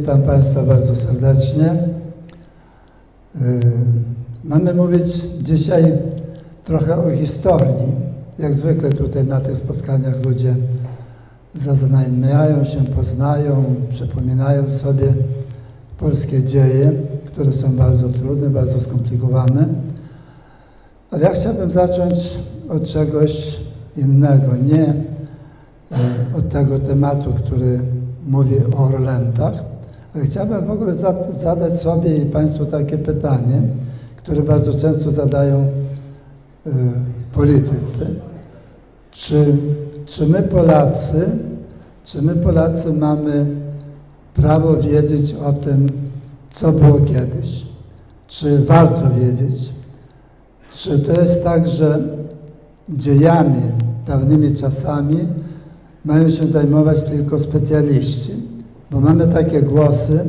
Witam Państwa bardzo serdecznie. Y, mamy mówić dzisiaj trochę o historii. Jak zwykle tutaj na tych spotkaniach ludzie zaznajmiają się, poznają, przypominają sobie polskie dzieje, które są bardzo trudne, bardzo skomplikowane. Ale ja chciałbym zacząć od czegoś innego, nie y, od tego tematu, który mówi o Orlętach, ale chciałbym w ogóle zadać sobie i Państwu takie pytanie, które bardzo często zadają y, politycy. Czy, czy my Polacy, czy my Polacy mamy prawo wiedzieć o tym, co było kiedyś? Czy warto wiedzieć? Czy to jest tak, że dziejami, dawnymi czasami mają się zajmować tylko specjaliści? Bo mamy takie głosy,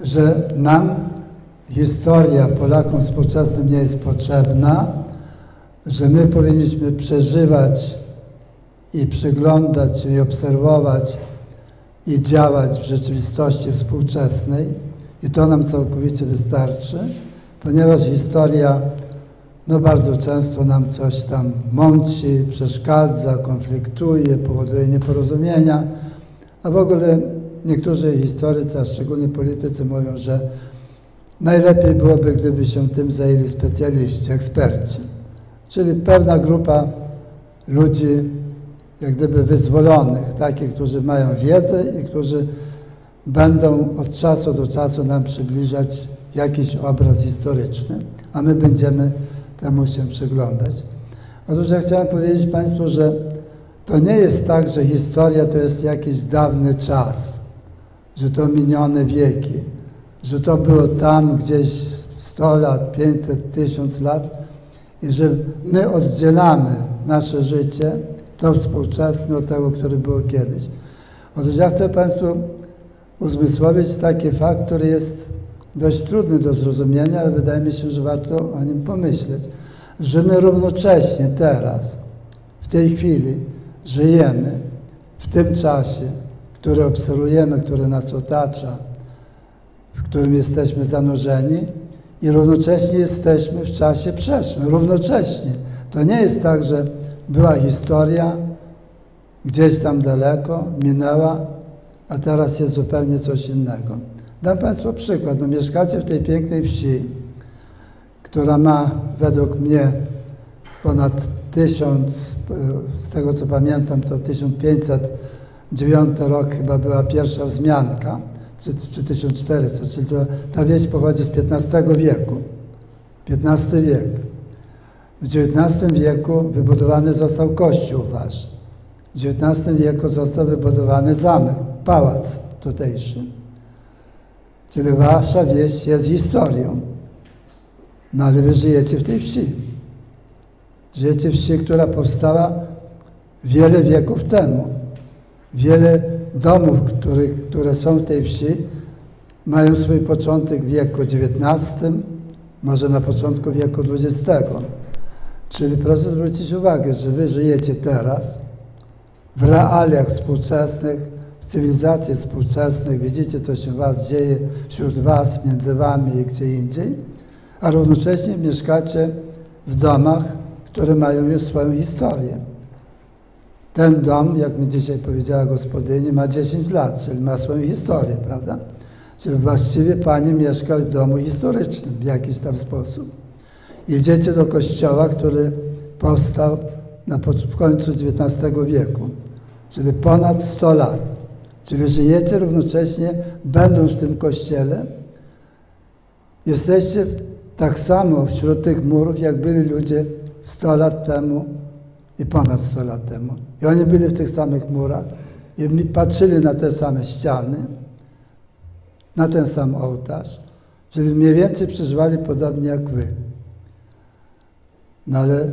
że nam historia Polakom współczesnym nie jest potrzebna, że my powinniśmy przeżywać i przyglądać i obserwować i działać w rzeczywistości współczesnej. I to nam całkowicie wystarczy, ponieważ historia no bardzo często nam coś tam mąci, przeszkadza, konfliktuje, powoduje nieporozumienia, a w ogóle niektórzy historycy, a szczególnie politycy mówią, że najlepiej byłoby, gdyby się tym zajęli specjaliści, eksperci, czyli pewna grupa ludzi, jak gdyby wyzwolonych, takich, którzy mają wiedzę i którzy będą od czasu do czasu nam przybliżać jakiś obraz historyczny, a my będziemy temu się przyglądać. Otóż ja chciałem powiedzieć Państwu, że to nie jest tak, że historia to jest jakiś dawny czas, że to minione wieki, że to było tam gdzieś 100 lat, 500, 1000 lat i że my oddzielamy nasze życie, to współczesne od tego, które było kiedyś. Otóż ja chcę Państwu uzmysłowić taki fakt, który jest dość trudny do zrozumienia, ale wydaje mi się, że warto o nim pomyśleć, że my równocześnie teraz, w tej chwili, żyjemy w tym czasie, który obserwujemy, który nas otacza, w którym jesteśmy zanurzeni i równocześnie jesteśmy w czasie przeszłym. Równocześnie. To nie jest tak, że była historia gdzieś tam daleko, minęła, a teraz jest zupełnie coś innego. Dam Państwu przykład. No, mieszkacie w tej pięknej wsi, która ma według mnie ponad tysiąc, z tego co pamiętam, to 1509 rok chyba była pierwsza wzmianka, czy, czy 1400, czyli to, ta wieś pochodzi z XV wieku. XV wiek. W XIX wieku wybudowany został kościół wasz. W XIX wieku został wybudowany zamek, pałac tutejszy. Czyli wasza wieś jest historią. No ale wy żyjecie w tej wsi. Żyjecie w wsi, która powstała wiele wieków temu. Wiele domów, których, które są w tej wsi, mają swój początek w wieku XIX, może na początku wieku XX. Czyli proszę zwrócić uwagę, że wy żyjecie teraz w realiach współczesnych, w cywilizacji współczesnych, widzicie, co się was dzieje wśród was, między wami i gdzie indziej, a równocześnie mieszkacie w domach, które mają już swoją historię. Ten dom, jak mi dzisiaj powiedziała gospodyni, ma 10 lat, czyli ma swoją historię, prawda? Czyli właściwie pani mieszka w domu historycznym w jakiś tam sposób. Jedziecie do kościoła, który powstał na, w końcu XIX wieku, czyli ponad 100 lat. Czyli żyjecie równocześnie, będąc w tym kościele, jesteście tak samo wśród tych murów, jak byli ludzie 100 lat temu i ponad 100 lat temu. I oni byli w tych samych murach i patrzyli na te same ściany, na ten sam ołtarz, czyli mniej więcej przeżywali podobnie jak wy. No ale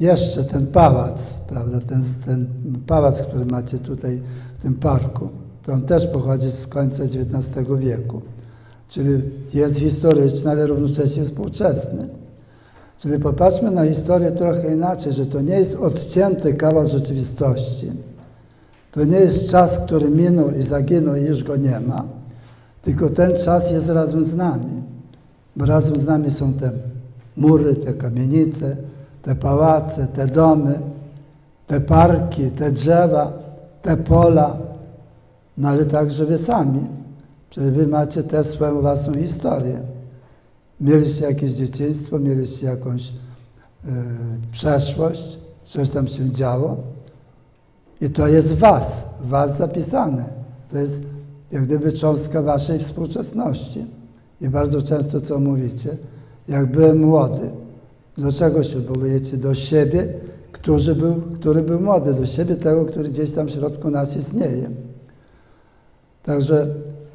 jeszcze ten pałac, prawda, ten, ten pałac, który macie tutaj w tym parku, to on też pochodzi z końca XIX wieku. Czyli jest historyczny, ale równocześnie współczesny. Czyli popatrzmy na historię trochę inaczej, że to nie jest odcięty kawał rzeczywistości. To nie jest czas, który minął i zaginął i już go nie ma. Tylko ten czas jest razem z nami, bo razem z nami są te mury, te kamienice, te pałace, te domy, te parki, te drzewa, te pola, no ale także wy sami. Przecież wy macie też swoją własną historię. Mieliście jakieś dzieciństwo, mieliście jakąś y, przeszłość, coś tam się działo. I to jest was, was zapisane. To jest jak gdyby cząstka waszej współczesności. I bardzo często co mówicie, jak byłem młody, do czego się odwołujecie? Do siebie, który był, który był młody, do siebie tego, który gdzieś tam w środku nas istnieje. Także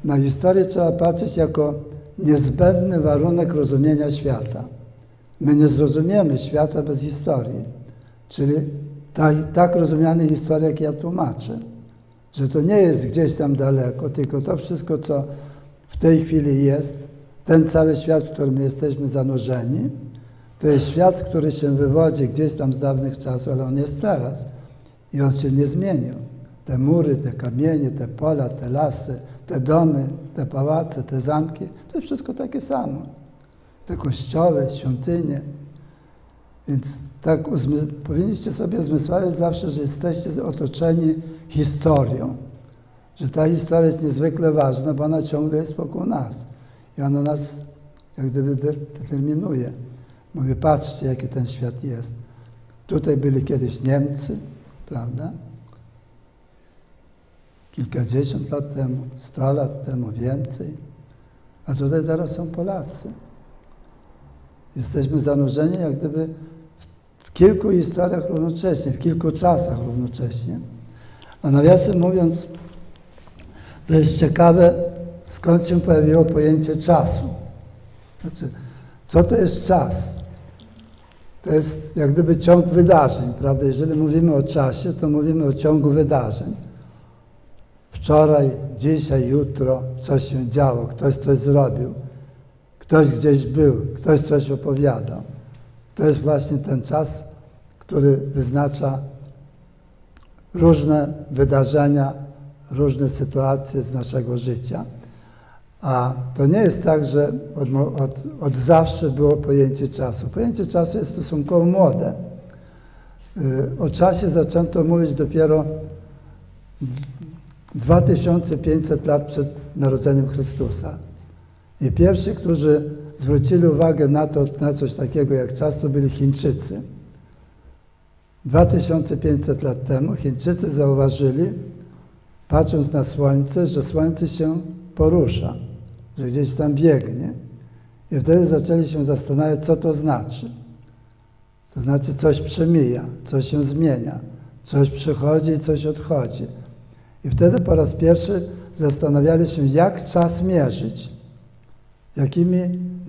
na historię trzeba patrzeć jako niezbędny warunek rozumienia świata. My nie zrozumiemy świata bez historii, czyli ta, tak rozumianej historii, jak ja tłumaczę. Że to nie jest gdzieś tam daleko, tylko to wszystko, co w tej chwili jest, ten cały świat, w którym jesteśmy zanurzeni, to jest świat, który się wywodzi gdzieś tam z dawnych czasów, ale on jest teraz. I on się nie zmienił. Te mury, te kamienie, te pola, te lasy, te domy, te pałace, te zamki, to jest wszystko takie samo. Te kościoły, świątynie. Więc tak powinniście sobie uzmysławiać zawsze, że jesteście otoczeni historią. Że ta historia jest niezwykle ważna, bo ona ciągle jest wokół nas. I ona nas jak gdyby determinuje. Mówię, patrzcie, jaki ten świat jest. Tutaj byli kiedyś Niemcy, prawda? Kilkadziesiąt lat temu, sto lat temu, więcej. A tutaj teraz są Polacy. Jesteśmy zanurzeni jak gdyby w kilku historiach równocześnie, w kilku czasach równocześnie. A nawiasem mówiąc, to jest ciekawe, skąd się pojawiło pojęcie czasu. Znaczy, co to jest czas? To jest jak gdyby ciąg wydarzeń, prawda? Jeżeli mówimy o czasie, to mówimy o ciągu wydarzeń. Wczoraj, dzisiaj, jutro coś się działo, ktoś coś zrobił, ktoś gdzieś był, ktoś coś opowiadał. To jest właśnie ten czas, który wyznacza różne wydarzenia, różne sytuacje z naszego życia. A to nie jest tak, że od, od, od, zawsze było pojęcie czasu. Pojęcie czasu jest stosunkowo młode. Y, o czasie zaczęto mówić dopiero 2500 lat przed narodzeniem Chrystusa. I pierwsi, którzy zwrócili uwagę na to, na coś takiego jak czas, to byli Chińczycy. 2500 lat temu Chińczycy zauważyli, patrząc na Słońce, że Słońce się porusza że gdzieś tam biegnie. I wtedy zaczęli się zastanawiać, co to znaczy. To znaczy coś przemija, coś się zmienia, coś przychodzi i coś odchodzi. I wtedy po raz pierwszy zastanawiali się, jak czas mierzyć, jakimi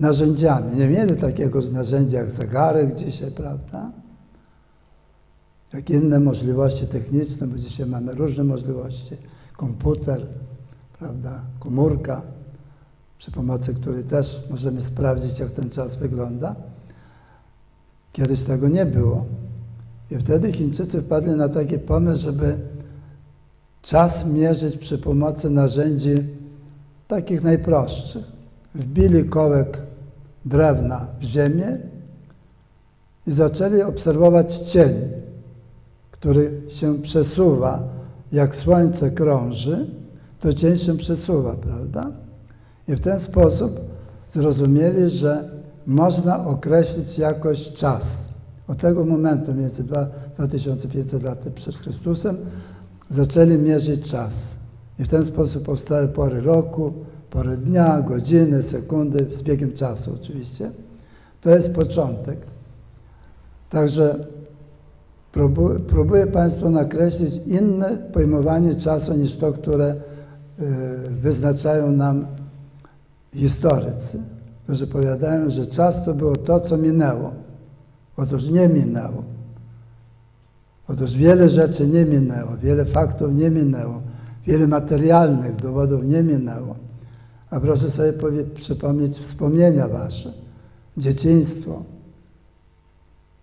narzędziami. Nie mieli takiego narzędzia jak zegarek dzisiaj, prawda? Jak inne możliwości techniczne, bo dzisiaj mamy różne możliwości. Komputer, prawda, komórka przy pomocy której też możemy sprawdzić, jak ten czas wygląda. Kiedyś tego nie było. I wtedy Chińczycy wpadli na taki pomysł, żeby czas mierzyć przy pomocy narzędzi takich najprostszych. Wbili kołek drewna w ziemię i zaczęli obserwować cień, który się przesuwa. Jak słońce krąży, to cień się przesuwa, prawda? I w ten sposób zrozumieli, że można określić jakoś czas. Od tego momentu, między 2500 lat przed Chrystusem, zaczęli mierzyć czas. I w ten sposób powstały pory roku, pory dnia, godziny, sekundy, z biegiem czasu oczywiście. To jest początek. Także próbuję, Państwu nakreślić inne pojmowanie czasu niż to, które y, wyznaczają nam historycy, którzy powiadają, że czas to było to, co minęło. Otóż nie minęło. Otóż wiele rzeczy nie minęło, wiele faktów nie minęło, wiele materialnych dowodów nie minęło. A proszę sobie powie, przypomnieć wspomnienia wasze, dzieciństwo,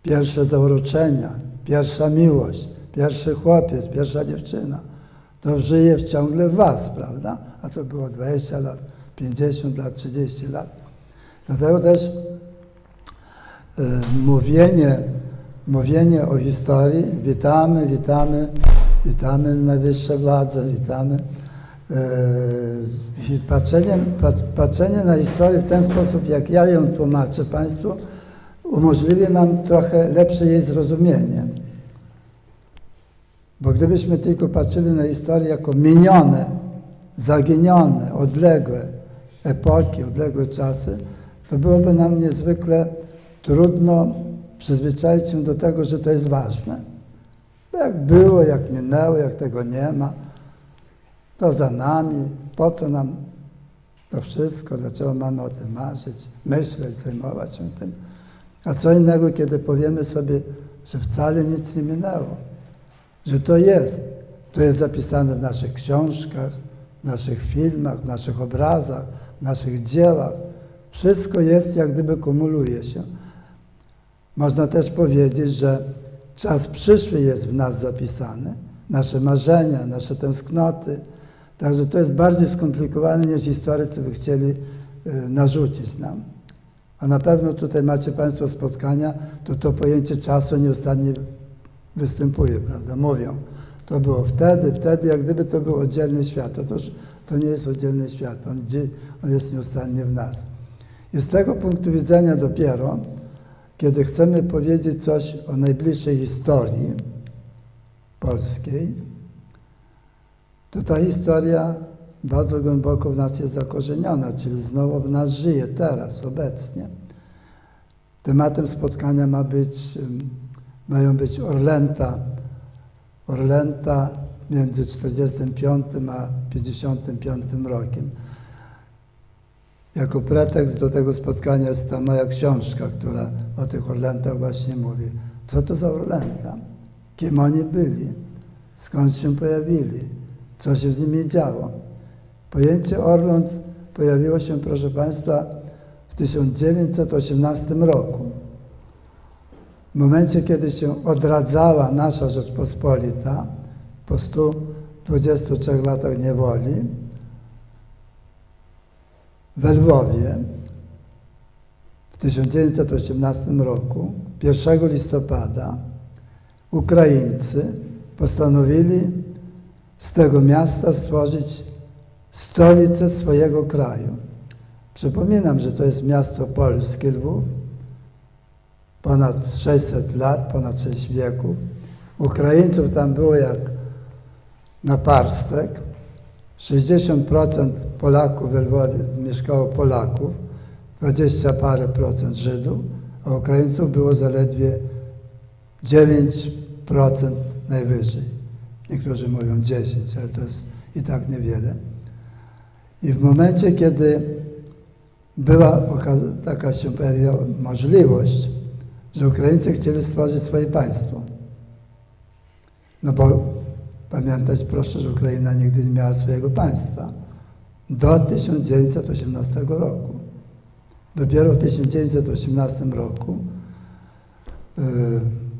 pierwsze zauroczenia, pierwsza miłość, pierwszy chłopiec, pierwsza dziewczyna. To żyje ciągle w was, prawda? A to było 20 lat, 50 lat, 30 lat. Dlatego też y, mówienie, mówienie o historii, witamy, witamy, witamy najwyższe władze, witamy. Y, patrzenie, patrzenie na historię w ten sposób, jak ja ją tłumaczę Państwu, umożliwi nam trochę lepsze jej zrozumienie. Bo gdybyśmy tylko patrzyli na historię jako minione, zaginione, odległe epoki, odległe czasy, to byłoby nam niezwykle trudno przyzwyczaić się do tego, że to jest ważne. Bo jak było, jak minęło, jak tego nie ma, to za nami, po co nam to wszystko, dlaczego mamy o tym marzyć, myśleć, zajmować się tym. A co innego, kiedy powiemy sobie, że wcale nic nie minęło, że to jest, to jest zapisane w naszych książkach, w naszych filmach, w naszych obrazach, w naszych dziełach. Wszystko jest, jak gdyby kumuluje się. Można też powiedzieć, że czas przyszły jest w nas zapisany, nasze marzenia, nasze tęsknoty. Także to jest bardziej skomplikowane niż historycy by chcieli y, narzucić nam. A na pewno tutaj macie Państwo spotkania, to to pojęcie czasu nieustannie występuje, prawda? Mówią, to było wtedy, wtedy, jak gdyby to był oddzielny świat. Otóż to nie jest oddzielny świat, on, on jest nieustannie w nas. I z tego punktu widzenia dopiero, kiedy chcemy powiedzieć coś o najbliższej historii polskiej, to ta historia bardzo głęboko w nas jest zakorzeniona, czyli znowu w nas żyje teraz, obecnie. Tematem spotkania ma być, mają być Orlęta, Orlęta między 45 a 55 rokiem. Jako pretekst do tego spotkania jest ta moja książka, która o tych Orlętach właśnie mówi. Co to za Orlęta? Kim oni byli? Skąd się pojawili? Co się z nimi działo? Pojęcie Orląt pojawiło się, proszę Państwa, w 1918 roku. W momencie, kiedy się odradzała nasza Rzeczpospolita po 123 latach niewoli, we Lwowie 1918 roku, 1 listopada, Ukraińcy postanowili z tego miasta stworzyć stolicę swojego kraju. Przypominam, że to jest miasto polskie Lwów, ponad 600 lat, ponad 6 wieków. Ukraińców tam było jak na parstek. 60% Polaków w Lwowie mieszkało Polaków, 20 parę procent Żydów, a Ukraińców było zaledwie 9% najwyżej. Niektórzy mówią 10, ale to jest i tak niewiele. I w momencie, kiedy była taka się pojawiła możliwość, że Ukraińcy chcieli stworzyć swoje państwo. No bo pamiętać proszę, że Ukraina nigdy nie miała swojego państwa. Do 1918 roku. Dopiero w 1918 roku y,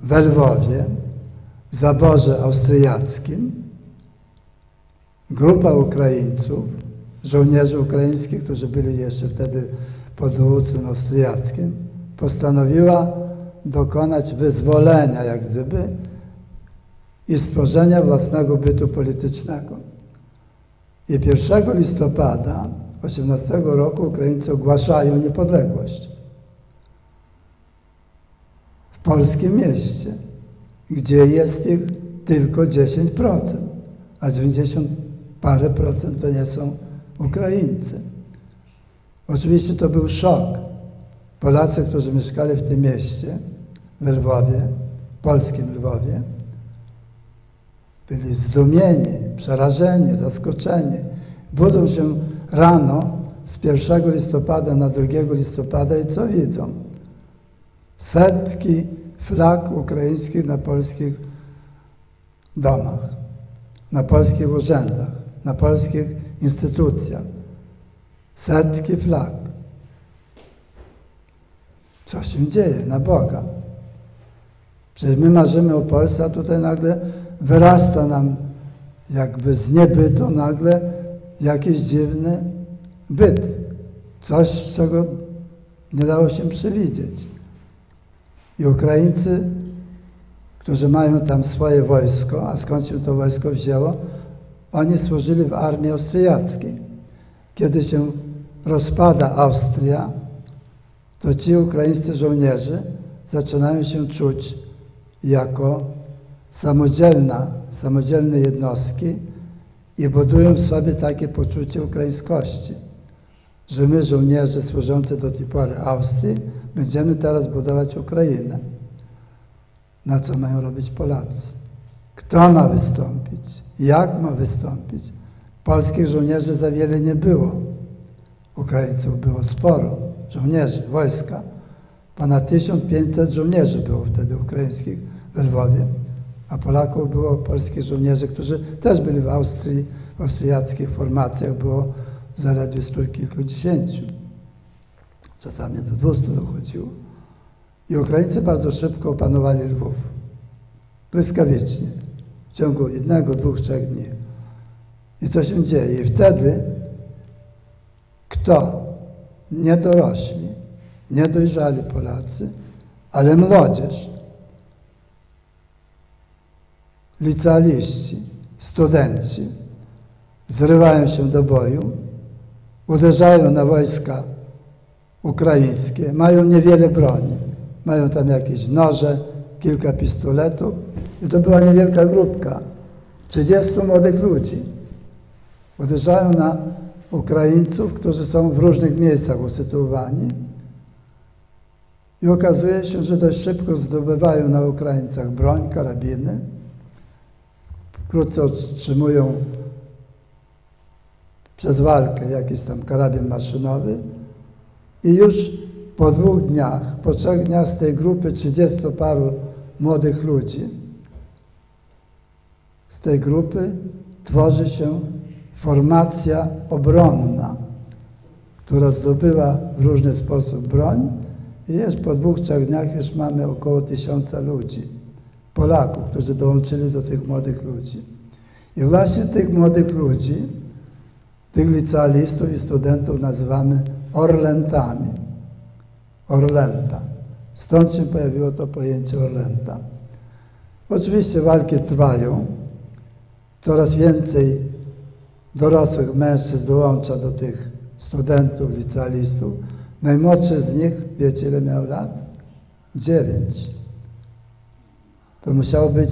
w Lwowie, w zaborze austriackim, grupa Ukraińców żołnierzy ukraińskich, którzy byli jeszcze wtedy pod dowództwem austriackim, postanowiła dokonać wyzwolenia, jak gdyby, i stworzenia własnego bytu politycznego. I 1 listopada 18 roku Ukraińcy ogłaszają niepodległość. W polskim mieście, gdzie jest ich tylko 10%, a 90 parę procent to nie są Ukraińcy. Oczywiście to był szok. Polacy, którzy mieszkali w tym mieście, w Lwowie, polskim Lwowie, byli zdumieni, przerażeni, zaskoczeni. Budzą się rano z 1 listopada na 2 listopada i co widzą? Setki flag ukraińskich na polskich domach, na polskich urzędach, na polskich instytucjach. Setki flag. Co się dzieje na Boga? Przecież my marzymy o Polsce, a tutaj nagle wyrasta nam jakby z niebytu nagle jakiś dziwny byt. Coś, czego nie dało się przewidzieć. I Ukraińcy, którzy mają tam swoje wojsko, a skąd się to wojsko wzięło? Oni służyli w armii austriackiej. Kiedy się rozpada Austria, to ci ukraińscy żołnierze zaczynają się czuć jako samodzielna, samodzielne jednostki i budują w sobie takie poczucie ukraińskości, że my, żołnierze służący do tej pory Austrii, będziemy teraz budować Ukrainę. Na co mają robić Polacy? Kto ma wystąpić? Jak ma wystąpić? Polskich żołnierzy za wiele nie było. Ukraińców było sporo, żołnierzy, wojska. Ponad 1500 żołnierzy było wtedy ukraińskich w Lwowie, a Polaków było polskich żołnierzy, którzy też byli w Austrii, w austriackich formacjach było zaledwie stu kilkudziesięciu. Czasami do 200 dochodziło. I Ukraińcy bardzo szybko opanowali Lwów. Błyskawicznie. W ciągu jednego, dwóch, trzech dni. I co się dzieje? I wtedy kto? Nie dorośli, nie dojrzali Polacy, ale młodzież, licealiści, studenci zrywają się do boju, uderzają na wojska ukraińskie, mają niewiele broni. Mają tam jakieś noże, kilka pistoletów i to była niewielka grupka, 30 młodych ludzi. Uderzają na Ukraińców, którzy są w różnych miejscach usytuowani. I okazuje się, że dość szybko zdobywają na Ukraińcach broń, karabiny. Wkrótce otrzymują przez walkę jakiś tam karabin maszynowy i już po dwóch dniach, po trzech dniach z tej grupy 30 paru młodych ludzi, z tej grupy tworzy się formacja obronna, która zdobyła w różny sposób broń i jest po dwóch, trzech dniach już mamy około tysiąca ludzi, Polaków, którzy dołączyli do tych młodych ludzi. I właśnie tych młodych ludzi, tych licealistów i studentów nazywamy Orlentami. Orlęta. Stąd się pojawiło to pojęcie Orlęta. Oczywiście walki trwają. Coraz więcej dorosłych mężczyzn dołącza do tych studentów, licealistów. Najmłodszy z nich, wiecie ile miał lat? Dziewięć. To musiało być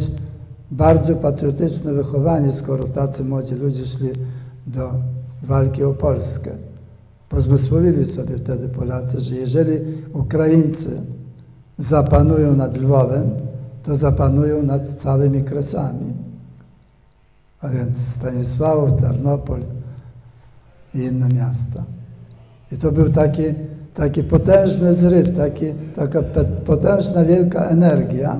bardzo patriotyczne wychowanie, skoro tacy młodzi ludzie szli do walki o Polskę. Pozmysłowili sobie wtedy Polacy, że jeżeli Ukraińcy zapanują nad Lwowem, to zapanują nad całymi Kresami. A więc Stanisławów, Tarnopol i inne miasta. I to był taki, taki potężny zryw, taki, taka potężna, wielka energia,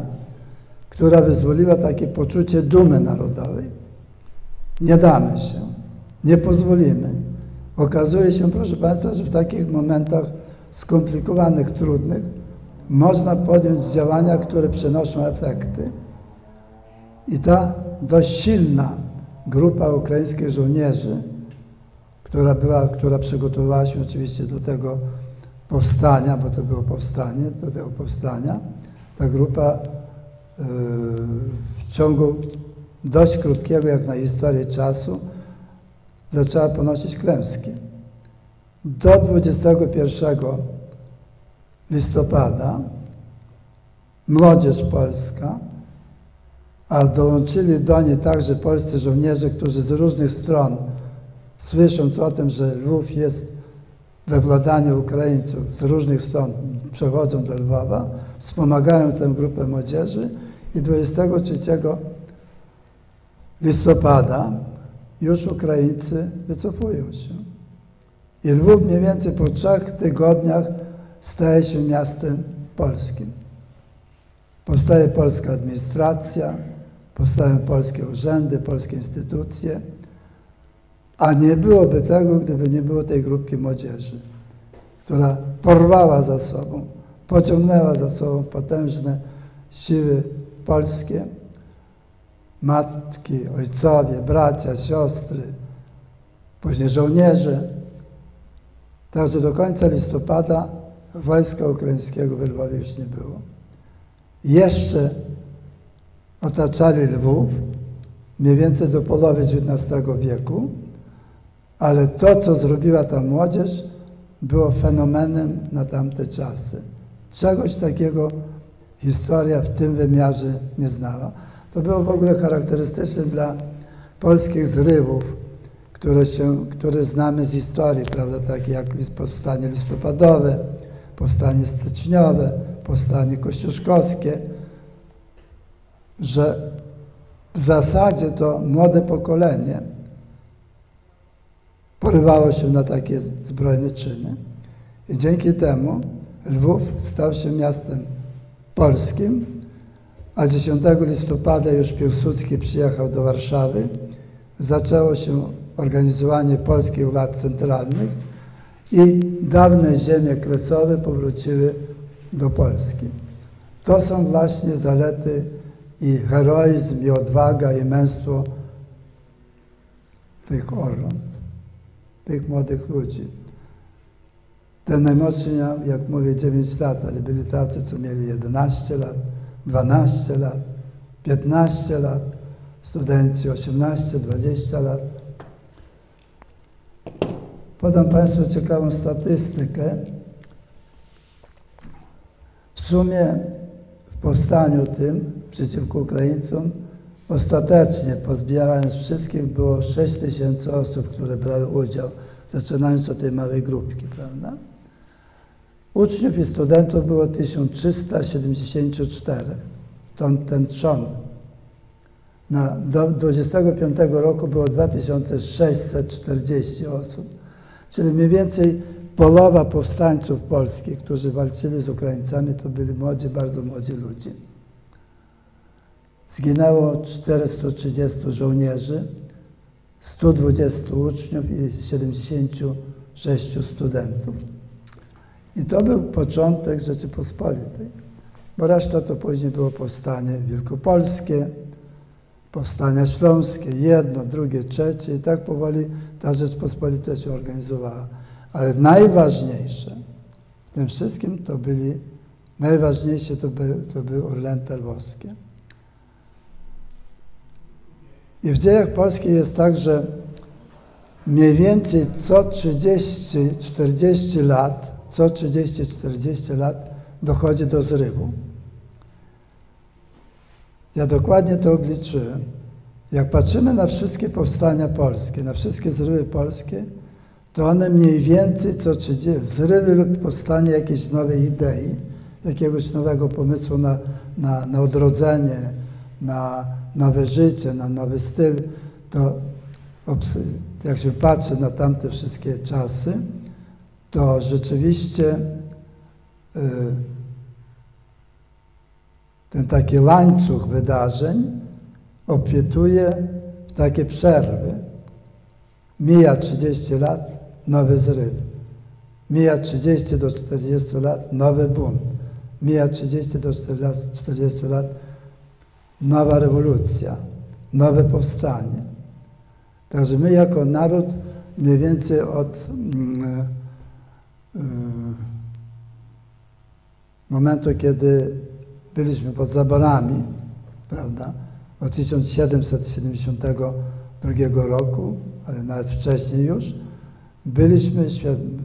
która wyzwoliła takie poczucie dumy narodowej. Nie damy się, nie pozwolimy. Okazuje się, proszę Państwa, że w takich momentach skomplikowanych, trudnych, można podjąć działania, które przynoszą efekty. I ta dość silna grupa ukraińskich żołnierzy, która, była, która przygotowała się oczywiście do tego powstania, bo to było powstanie, do tego powstania, ta grupa w ciągu dość krótkiego, jak na historię czasu, zaczęła ponosić klęski. Do 21 listopada młodzież polska, a dołączyli do niej także polscy żołnierze, którzy z różnych stron, słysząc o tym, że Lwów jest we władaniu Ukraińców, z różnych stron przechodzą do Lwowa, wspomagają tę grupę młodzieży i 23 listopada już Ukraińcy wycofują się. I Lwów mniej więcej po trzech tygodniach staje się miastem polskim. Powstaje polska administracja, powstają polskie urzędy, polskie instytucje, a nie byłoby tego, gdyby nie było tej grupki młodzieży, która porwała za sobą, pociągnęła za sobą potężne siły polskie, matki, ojcowie, bracia, siostry, później żołnierze, Także do końca listopada wojska ukraińskiego w Lwowie już nie było. Jeszcze otaczali Lwów, mniej więcej do połowy XIX wieku, ale to, co zrobiła ta młodzież, było fenomenem na tamte czasy. Czegoś takiego historia w tym wymiarze nie znała. To było w ogóle charakterystyczne dla polskich zrywów, które, się, które znamy z historii, prawda, takie jak powstanie listopadowe, powstanie styczniowe, powstanie kościuszkowskie, że w zasadzie to młode pokolenie porywało się na takie zbrojne czyny. I dzięki temu Lwów stał się miastem polskim, a 10 listopada już Piłsudski przyjechał do Warszawy. Zaczęło się organizowanie polskich władz centralnych i dawne ziemie kresowe powróciły do Polski. To są właśnie zalety i heroizm, i odwaga, i męstwo tych orląt, tych młodych ludzi. Ten najmłodszy miał, jak mówię, 9 lat, ale byli tacy, co mieli 11 lat, 12 lat, 15 lat, studenci 18, 20 lat. Podam Państwu ciekawą statystykę. W sumie w powstaniu tym przeciwko Ukraińcom ostatecznie, pozbierając wszystkich, było 6 tysięcy osób, które brały udział, zaczynając od tej małej grupki, prawda? Uczniów i studentów było 1374, ten, ten trzon. Na, do 25 roku było 2640 osób, czyli mniej więcej połowa powstańców polskich, którzy walczyli z Ukraińcami, to byli młodzi, bardzo młodzi ludzie. Zginęło 430 żołnierzy, 120 uczniów i 76 studentów. I to był początek Rzeczypospolitej, bo reszta to później było powstanie wielkopolskie, powstania śląskie, jedno, drugie, trzecie i tak powoli ta Rzeczpospolita się organizowała. Ale najważniejsze w tym wszystkim to byli, najważniejsze to, by, to były Orlęta Lwowskie. I w dziejach polskich jest tak, że mniej więcej co 30-40 lat co 30-40 lat dochodzi do zrywu. Ja dokładnie to obliczyłem. Jak patrzymy na wszystkie powstania polskie, na wszystkie zrywy polskie, to one mniej więcej co 30, zrywy lub powstanie jakiejś nowej idei, jakiegoś nowego pomysłu na, na, na odrodzenie, na nowe życie, na nowy styl, to jak się patrzy na tamte wszystkie czasy, to rzeczywiście y, ten taki łańcuch wydarzeń obfituje w takie przerwy. Mija 30 lat, nowy zryw. Mija 30 do 40 lat, nowy bunt. Mija 30 do 40 lat, nowa rewolucja, nowe powstanie. Także my jako naród mniej więcej od mm, momentu, kiedy byliśmy pod zaborami, prawda, od 1772 roku, ale nawet wcześniej już, byliśmy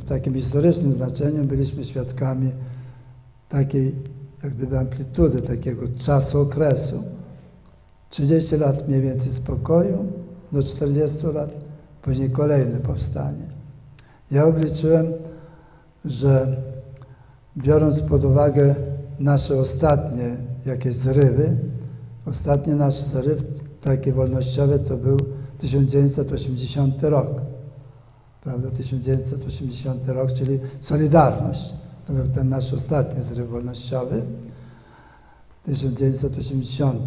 w takim historycznym znaczeniu, byliśmy świadkami takiej, jak gdyby amplitudy, takiego czasu, okresu. 30 lat mniej więcej spokoju, do 40 lat, później kolejne powstanie. Ja obliczyłem, że biorąc pod uwagę nasze ostatnie jakieś zrywy, ostatni nasz zryw taki wolnościowy to był 1980 rok. Prawda? 1980 rok, czyli Solidarność. To był ten nasz ostatni zryw wolnościowy. 1980,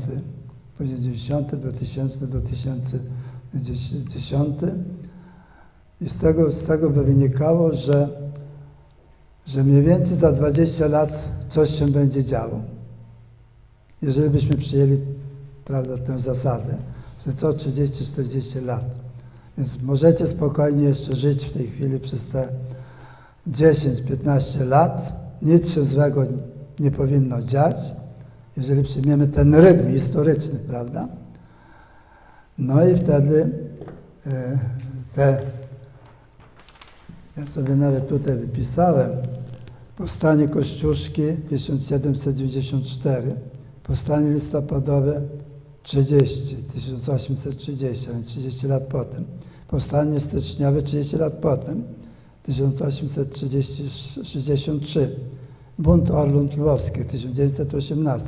później 90, 2000, 2010. I z tego, z tego by wynikało, że że mniej więcej za 20 lat coś się będzie działo. Jeżeli byśmy przyjęli prawda, tę zasadę, że co 30-40 lat. Więc możecie spokojnie jeszcze żyć w tej chwili przez te 10-15 lat, nic się złego nie powinno dziać, jeżeli przyjmiemy ten rytm historyczny, prawda? No i wtedy e, te, ja sobie nawet tutaj wypisałem, powstanie Kościuszki 1794, powstanie listopadowe 30, 1830, a więc 30 lat potem, powstanie styczniowe 30 lat potem, 1863, bunt Orląt Lwowskich 1918,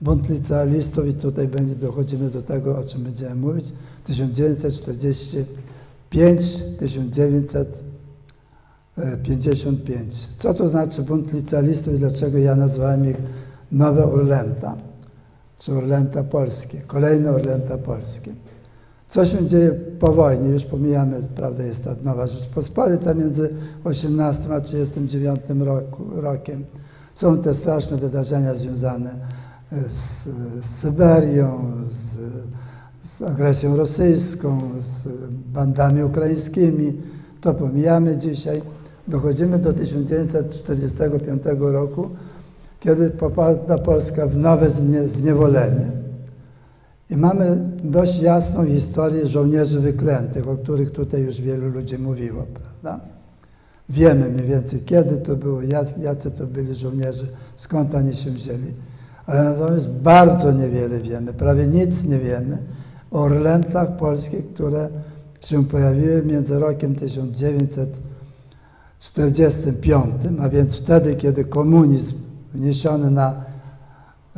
bunt licealistów i tutaj będzie, dochodzimy do tego, o czym będziemy mówić, 1945, 1955. Co to znaczy bunt licealistów i dlaczego ja nazwałem ich Nowe Orlęta, czy Orlęta Polskie, kolejne Orlęta Polskie. Co się dzieje po wojnie? Już pomijamy, prawda, jest ta nowa Rzeczpospolita między 18 a 39 roku, rokiem. Są te straszne wydarzenia związane z, z Syberią, z, z agresją rosyjską, z bandami ukraińskimi. To pomijamy dzisiaj. Dochodzimy do 1945 roku, kiedy popada Polska w nowe zniewolenie. I mamy dość jasną historię żołnierzy wyklętych, o których tutaj już wielu ludzi mówiło, prawda? Wiemy mniej więcej, kiedy to było, jacy to byli żołnierze, skąd oni się wzięli. Ale natomiast bardzo niewiele wiemy, prawie nic nie wiemy o Orlętach polskich, które się pojawiły między rokiem 1945, a więc wtedy, kiedy komunizm wniesiony na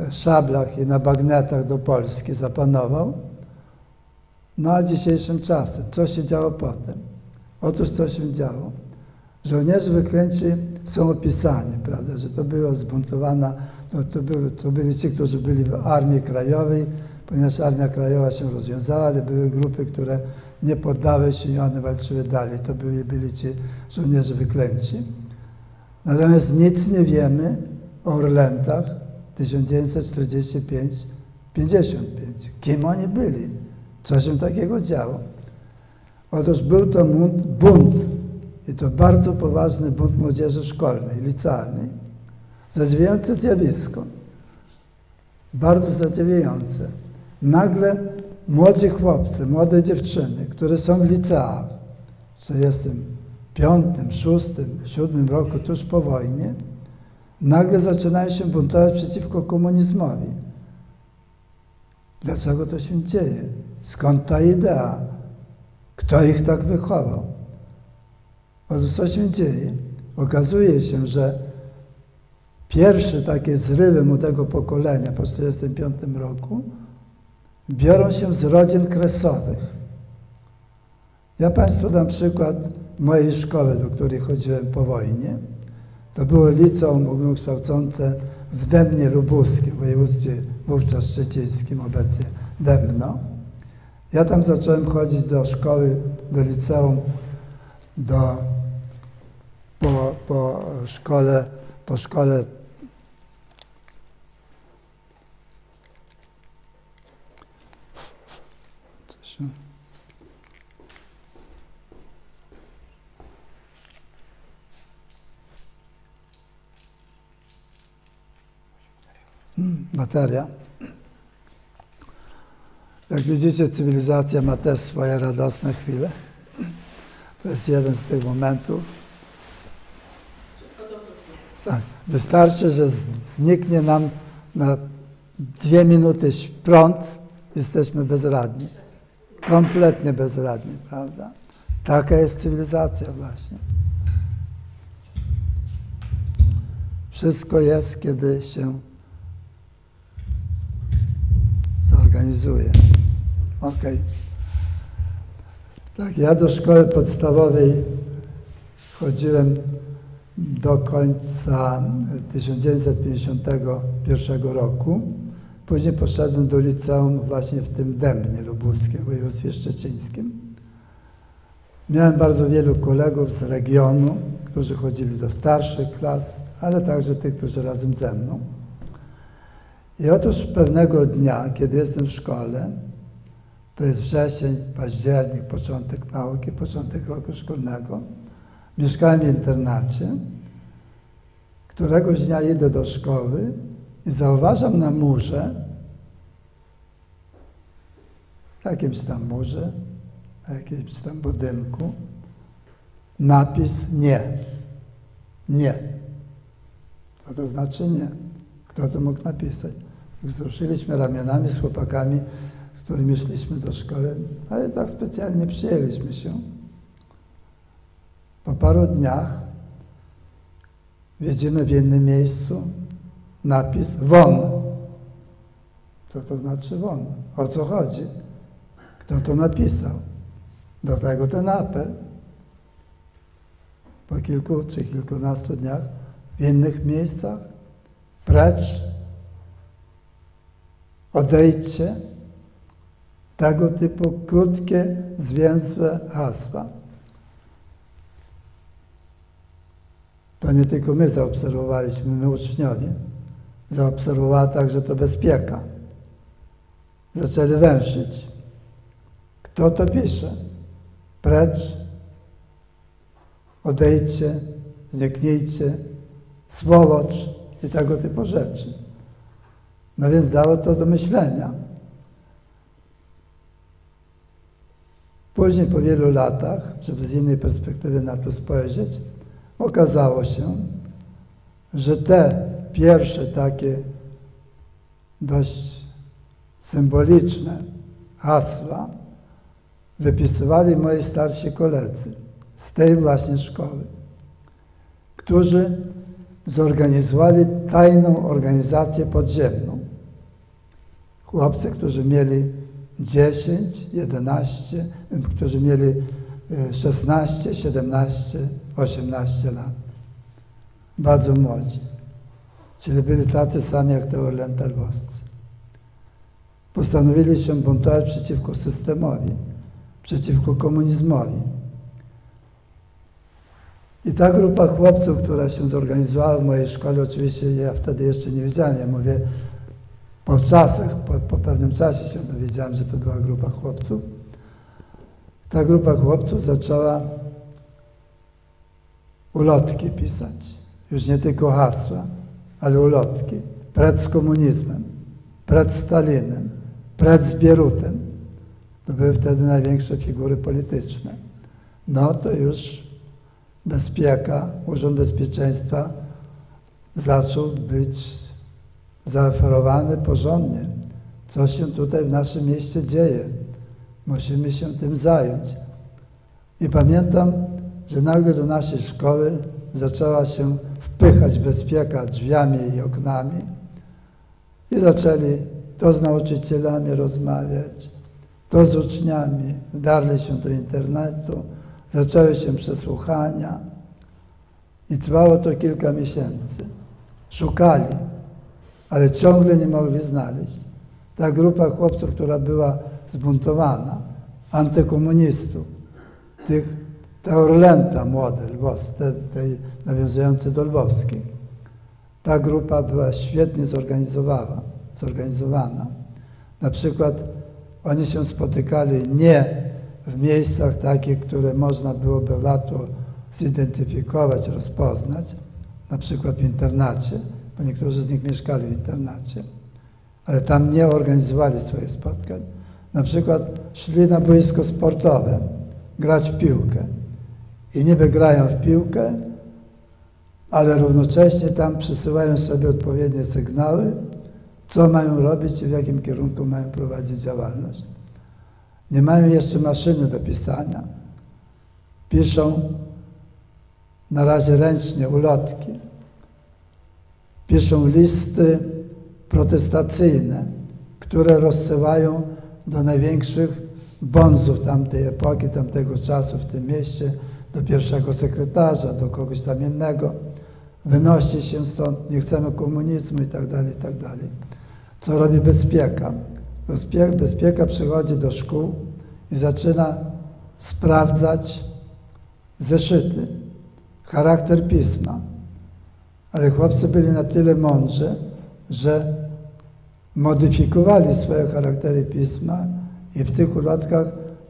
szablach i na bagnetach do Polski zapanował. No a dzisiejszym czasem, co się działo potem? Otóż co się działo? Żołnierze wyklęci są opisani, prawda, że to była zbuntowana, to, to, były, to byli ci, którzy byli w Armii Krajowej, ponieważ Armia Krajowa się rozwiązała, ale były grupy, które nie poddały się i one walczyły dalej. To byli, byli ci żołnierze wyklęci. Natomiast nic nie wiemy o Orlętach, 1945-55. Kim oni byli? Co się takiego działo? Otóż był to bunt, i to bardzo poważny bunt młodzieży szkolnej, licealnej. Zadziwiające zjawisko. Bardzo zadziwiające. Nagle młodzi chłopcy, młode dziewczyny, które są w liceach, w 1945, 6, 7 roku, tuż po wojnie, nagle zaczynają się buntować przeciwko komunizmowi. Dlaczego to się dzieje? Skąd ta idea? Kto ich tak wychował? Otóż co się dzieje? Okazuje się, że pierwsze takie zrywy młodego pokolenia po 1945 roku biorą się z rodzin kresowych. Ja Państwu dam przykład mojej szkoły, do której chodziłem po wojnie. To było liceum ogólnokształcące w Dębnie Lubuskim, w województwie wówczas szczecińskim, obecnie Dębno. Ja tam zacząłem chodzić do szkoły, do liceum, do, po, po szkole, po szkole materia. Jak widzicie, cywilizacja ma też swoje radosne chwile. To jest jeden z tych momentów. Tak. Wystarczy, że zniknie nam na dwie minuty prąd, jesteśmy bezradni. Kompletnie bezradni, prawda? Taka jest cywilizacja właśnie. Wszystko jest, kiedy się organizuje. Tak, ja do szkoły podstawowej chodziłem do końca 1951 roku. Później poszedłem do liceum właśnie w tym Dębnie Lubuskim, województwie szczecińskim. Miałem bardzo wielu kolegów z regionu, którzy chodzili do starszych klas, ale także tych, którzy razem ze mną. I otóż pewnego dnia, kiedy jestem w szkole, to jest wrzesień, październik, początek nauki, początek roku szkolnego, Mieszkałem w internacie. Któregoś dnia idę do szkoły i zauważam na murze, jakimś tam murze, na jakimś tam budynku, napis nie. Nie. Co to znaczy nie? Kto to mógł napisać? Wzruszyliśmy ramionami z chłopakami, z którymi szliśmy do szkoły, ale tak specjalnie przyjęliśmy się. Po paru dniach widzimy w innym miejscu napis won. Co to znaczy won? O co chodzi? Kto to napisał? Do tego ten apel. Po kilku czy kilkunastu dniach w innych miejscach precz, odejdźcie. Tego typu krótkie, zwięzłe hasła. To nie tylko my zaobserwowaliśmy, my uczniowie. Zaobserwowała także to bezpieka. Zaczęli węszyć. Kto to pisze? Precz, odejdźcie, zniknijcie, swolocz i tego typu rzeczy. No więc dało to do myślenia. Później po wielu latach, żeby z innej perspektywy na to spojrzeć, okazało się, że te pierwsze takie dość symboliczne hasła wypisywali moi starsi koledzy z tej właśnie szkoły, którzy zorganizowali tajną organizację podziemną. Chłopcy, którzy mieli 10, 11, którzy mieli 16, 17, 18 lat. Bardzo młodzi. Czyli byli tacy sami jak te orlentalwowscy. Postanowili się buntować przeciwko systemowi, przeciwko komunizmowi. I ta grupa chłopców, która się zorganizowała w mojej szkole, oczywiście ja wtedy jeszcze nie wiedziałem, ja mówię po czasach, po, po pewnym czasie się dowiedziałem, że to była grupa chłopców. Ta grupa chłopców zaczęła ulotki pisać. Już nie tylko hasła, ale ulotki. Przed z komunizmem, przed Stalinem, przed z Bierutem. To były wtedy największe figury polityczne. No to już bezpieka, Urząd Bezpieczeństwa zaczął być zaoferowany porządnie. Co się tutaj w naszym mieście dzieje? Musimy się tym zająć. I pamiętam, że nagle do naszej szkoły zaczęła się wpychać bezpieka drzwiami i oknami i zaczęli to z nauczycielami rozmawiać, to z uczniami, darli się do internetu, zaczęły się przesłuchania i trwało to kilka miesięcy. Szukali, ale ciągle nie mogli znaleźć. Ta grupa chłopców, która była zbuntowana, antykomunistów, tych, ta Orlęta młode, Lwos, te, tej nawiązujące do Lwowskiej. Ta grupa była świetnie zorganizowana, zorganizowana. Na przykład oni się spotykali nie w miejscach takich, które można byłoby łatwo zidentyfikować, rozpoznać, na przykład w internacie, bo niektórzy z nich mieszkali w internacie, ale tam nie organizowali swoje spotkań. Na przykład szli na boisko sportowe grać w piłkę i niby grają w piłkę, ale równocześnie tam przysyłają sobie odpowiednie sygnały, co mają robić i w jakim kierunku mają prowadzić działalność. Nie mają jeszcze maszyny do pisania. Piszą na razie ręcznie ulotki. Piszą listy protestacyjne, które rozsyłają do największych bonzów tamtej epoki, tamtego czasu w tym mieście, do pierwszego sekretarza, do kogoś tam innego. Wynoście się stąd, nie chcemy komunizmu i tak dalej, i tak. Co robi bezpieka? Bezpieka przychodzi do szkół i zaczyna sprawdzać zeszyty, charakter pisma. Ale chłopcy byli na tyle mądrzy, że modyfikowali swoje charaktery pisma i w tych ulotkach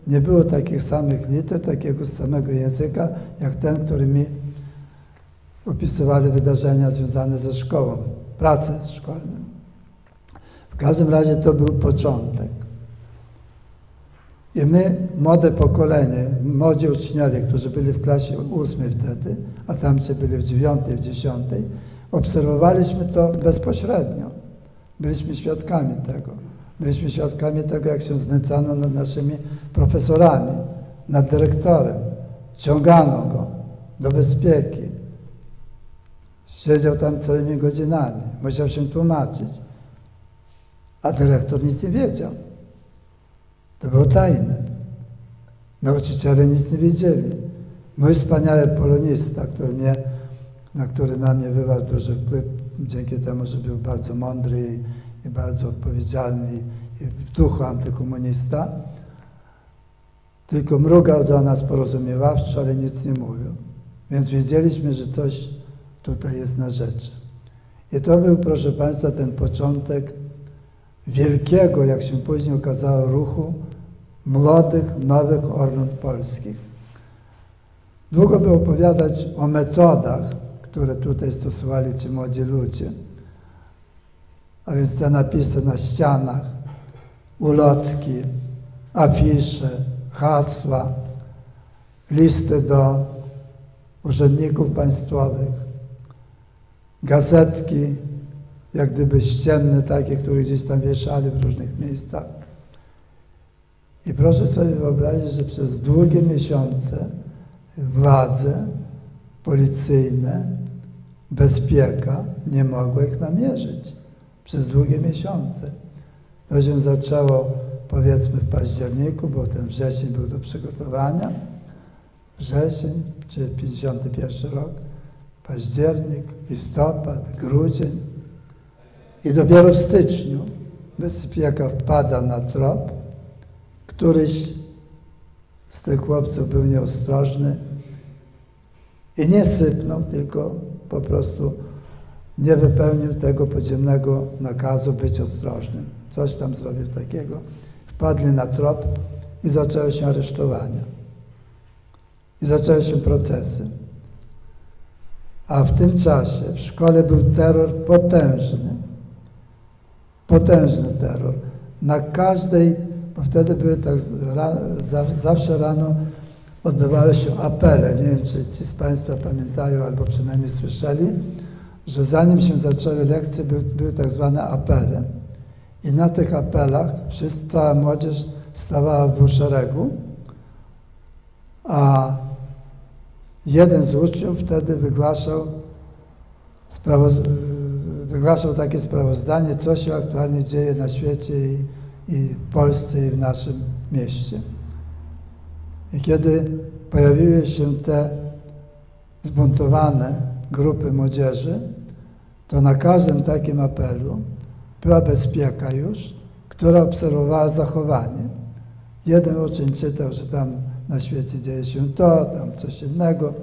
nie było takich samych liter, takiego samego języka, jak ten, który mi opisywali wydarzenia związane ze szkołą, pracę szkolną. W każdym razie to był początek. I my, młode pokolenie, młodzi uczniowie, którzy byli w klasie ósmej wtedy, a tamci byli w dziewiątej, w dziesiątej, obserwowaliśmy to bezpośrednio. Byliśmy świadkami tego. Byliśmy świadkami tego, jak się znęcano nad naszymi profesorami, nad dyrektorem. Ciągano go do bezpieki. Siedział tam całymi godzinami. Musiał się tłumaczyć. A dyrektor nic nie wiedział. To było tajne. Nauczyciele nic nie wiedzieli. Mój wspaniały polonista, który mnie, na który na mnie wywarł duży wpływ, dzięki temu, że był bardzo mądry i, bardzo odpowiedzialny i, w duchu antykomunista, tylko mrugał do nas porozumiewawczo, ale nic nie mówił. Więc wiedzieliśmy, że coś tutaj jest na rzeczy. I to był, proszę Państwa, ten początek wielkiego, jak się później okazało, ruchu młodych, nowych orląt polskich. Długo by opowiadać o metodach, które tutaj stosowali ci młodzi ludzie. A więc te napisy na ścianach, ulotki, afisze, hasła, listy do urzędników państwowych, gazetki, jak gdyby ścienne takie, które gdzieś tam wieszali w różnych miejscach. I proszę sobie wyobrazić, że przez długie miesiące władze policyjne, bezpieka nie mogły ich namierzyć. Przez długie miesiące. To się zaczęło powiedzmy w październiku, bo ten wrzesień był do przygotowania. Wrzesień, czy 51 rok, październik, listopad, grudzień. I dopiero w styczniu bezpieka wpada na trop Któryś z tych chłopców był nieostrożny i nie sypnął, tylko po prostu nie wypełnił tego podziemnego nakazu być ostrożnym. Coś tam zrobił takiego. Wpadli na trop i zaczęły się aresztowania. I zaczęły się procesy. A w tym czasie w szkole był terror potężny. Potężny terror. Na każdej bo wtedy były tak, zawsze rano odbywały się apele. Nie wiem, czy ci z Państwa pamiętają albo przynajmniej słyszeli, że zanim się zaczęły lekcje, były, były tak zwane apele. I na tych apelach wszyscy, cała młodzież stawała w dwuszeregu, a jeden z uczniów wtedy wygłaszał takie sprawozdanie, co się aktualnie dzieje na świecie i i w Polsce, i w naszym mieście. I kiedy pojawiły się te zbuntowane grupy młodzieży, to na każdym takim apelu była bezpieka już, która obserwowała zachowanie. Jeden uczeń czytał, że tam na świecie dzieje się to, tam coś innego,